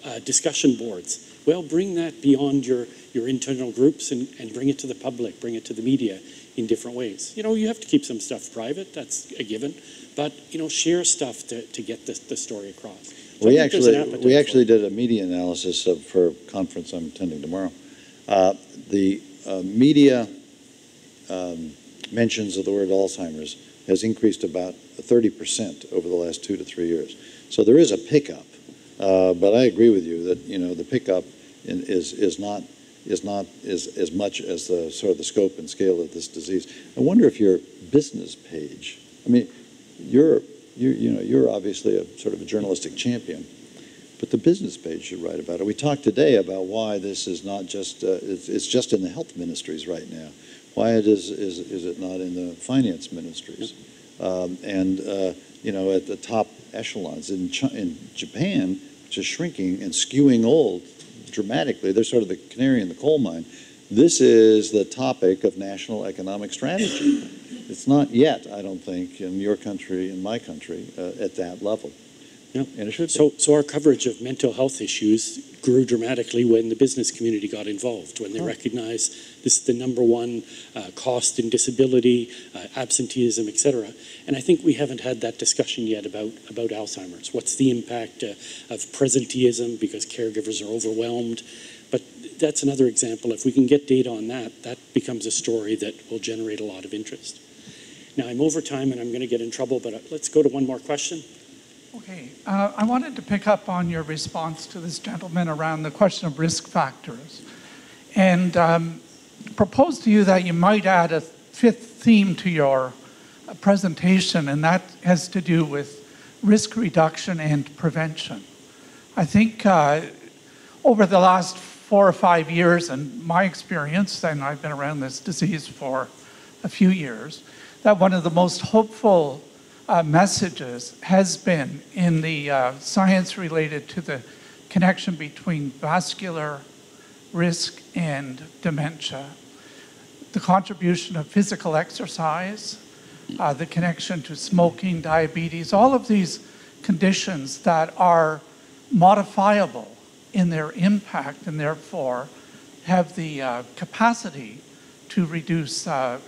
uh, discussion boards. Well, bring that beyond your, your internal groups and, and bring it to the public, bring it to the media in different ways. You know, you have to keep some stuff private, that's a given, but, you know, share stuff to, to get the, the story across. So we actually, we actually did a media analysis of, for a conference I'm attending tomorrow. Uh, the uh, media um, mentions of the word Alzheimer's has increased about 30% over the last two to three years. So there is a pickup, uh, but I agree with you that you know the pickup in, is is not is not as, as much as the sort of the scope and scale of this disease. I wonder if your business page. I mean, you're you you know you're obviously a sort of a journalistic champion. But the business page should write about it. We talked today about why this is not just, uh, it's, it's, just in the health ministries right now. Why it is, is, is it not in the finance ministries? Um, and, uh, you know, at the top echelons. In, Ch in Japan, is shrinking and skewing old dramatically, they're sort of the canary in the coal mine. This is the topic of national economic strategy. It's not yet, I don't think, in your country, in my country, uh, at that level. Yeah. And it should so, so our coverage of mental health issues grew dramatically when the business community got involved, when they oh. recognized this is the number one uh, cost in disability, uh, absenteeism, etc. And I think we haven't had that discussion yet about, about Alzheimer's. What's the impact uh, of presenteeism because caregivers are overwhelmed? But that's another example. If we can get data on that, that becomes a story that will generate a lot of interest. Now, I'm over time and I'm going to get in trouble, but uh, let's go to one more question. Okay, uh, I wanted to pick up on your response to this gentleman around the question of risk factors and um, propose to you that you might add a fifth theme to your uh, presentation, and that has to do with risk reduction and prevention. I think uh, over the last four or five years, and my experience, and I've been around this disease for a few years, that one of the most hopeful uh, messages has been in the uh, science related to the connection between vascular risk and dementia, the contribution of physical exercise, uh, the connection to smoking, diabetes, all of these conditions that are modifiable in their impact and therefore have the uh, capacity to reduce, uh,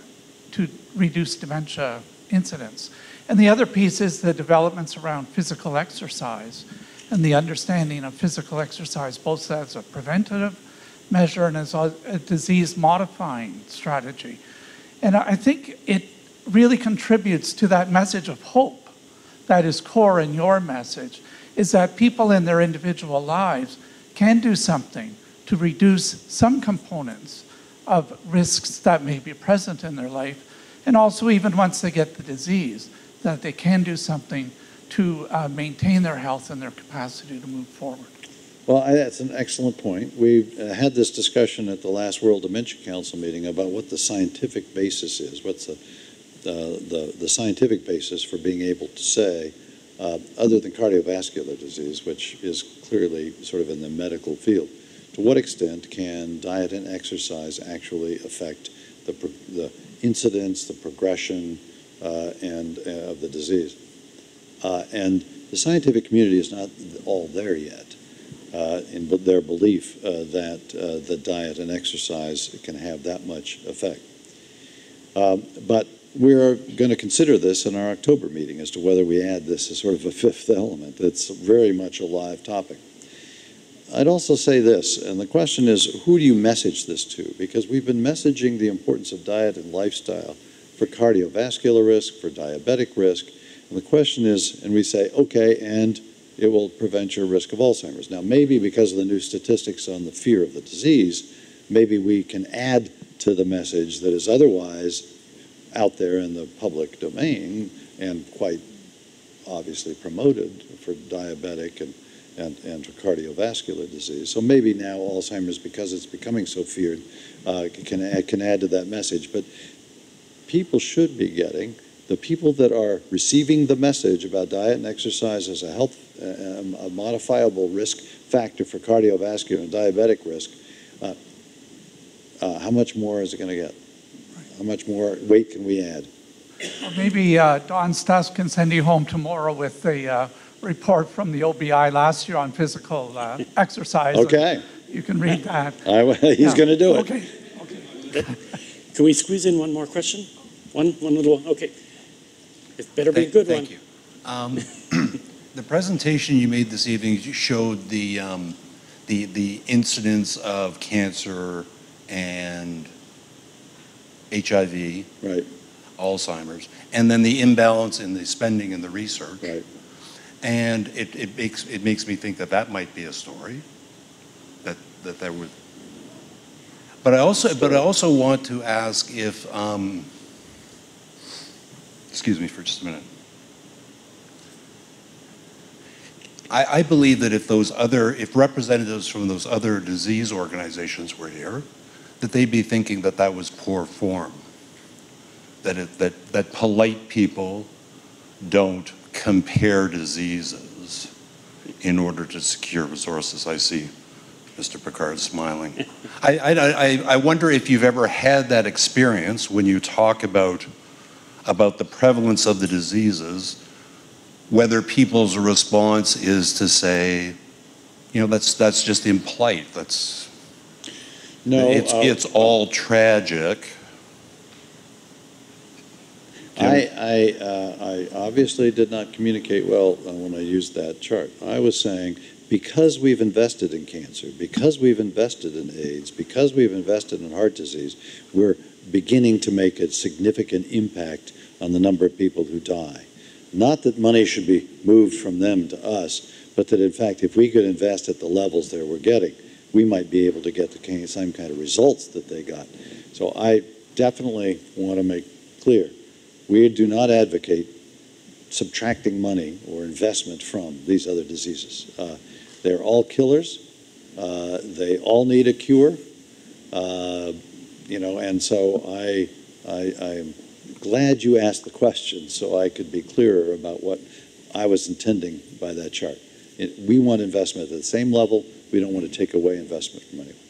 to reduce dementia incidence. And the other piece is the developments around physical exercise and the understanding of physical exercise, both as a preventative measure and as a, disease modifying strategy. And I think it really contributes to that message of hope that is core in your message, is that people in their individual lives can do something to reduce some components of risks that may be present in their life, and also even once they get the disease that they can do something to uh, maintain their health and their capacity to move forward. Well, I, that's an excellent point. We uh, had this discussion at the last World Dementia Council meeting about what the scientific basis is. What's the, the, the, scientific basis for being able to say uh, other than cardiovascular disease, which is clearly sort of in the medical field. To what extent can diet and exercise actually affect the, the incidence, the progression, and uh, of the disease? Uh, and the scientific community is not all there yet uh, in their belief uh, that uh, the diet and exercise can have that much effect. Um, but we're going to consider this in our October meeting as to whether we add this as sort of a fifth element. It's very much a live topic. I'd also say this, and the question is who do you message this to? Because we've been messaging the importance of diet and lifestyle for cardiovascular risk, for diabetic risk. And the question is, and we say, okay, and it will prevent your risk of Alzheimer's. Now, maybe because of the new statistics on the fear of the disease, maybe we can add to the message that is otherwise out there in the public domain and quite obviously promoted for diabetic and, and, and for cardiovascular disease. So maybe now Alzheimer's, because it's becoming so feared, uh, can, add, can add to that message. But people should be getting, the people that are receiving the message about diet and exercise as a health, uh, a modifiable risk factor for cardiovascular and diabetic risk, uh, uh, how much more is it going to get? How much more weight can we add? Or maybe uh, Don Stuss can send you home tomorrow with the uh, report from the OBI last year on physical uh, exercise. Okay. You can read that. I, he's Yeah. going to do it. Okay. Can we squeeze in one more question? One, one little one? Okay. It better be a Thank- good thank one. you. Um, The presentation you made this evening showed the, um, the, the incidence of cancer and HIV. Right. Alzheimer's, and then the imbalance in the spending and the research. Right. And it, it makes, it makes me think that that might be a story, that, that there would. But I also, but I also want to ask if, um, excuse me for just a minute. I, I believe that if those other, if representatives from those other disease organizations were here, that they'd be thinking that that was poor form. That it, that, that polite people don't compare diseases in order to secure resources. I see Mr. Picard smiling. I, I, I, I wonder if you've ever had that experience when you talk about, about the prevalence of the diseases, whether people's response is to say, you know, that's, that's just impolite. That's, No, it's, uh, it's all tragic. I, I, uh, I obviously did not communicate well uh, when I used that chart. I was saying, because we've invested in cancer, because we've invested in AIDS, because we've invested in heart disease, we're beginning to make a significant impact on the number of people who die. Not that money should be moved from them to us, but that in fact, if we could invest at the levels that we're getting, we might be able to get the same kind of results that they got. So I definitely want to make clear, we do not advocate subtracting money or investment from these other diseases. Uh, they're all killers. Uh, they all need a cure. Uh, you know, and so I, I, I'm glad you asked the question so I could be clearer about what I was intending by that chart. It, we want investment at the same level. We don't want to take away investment from anyone.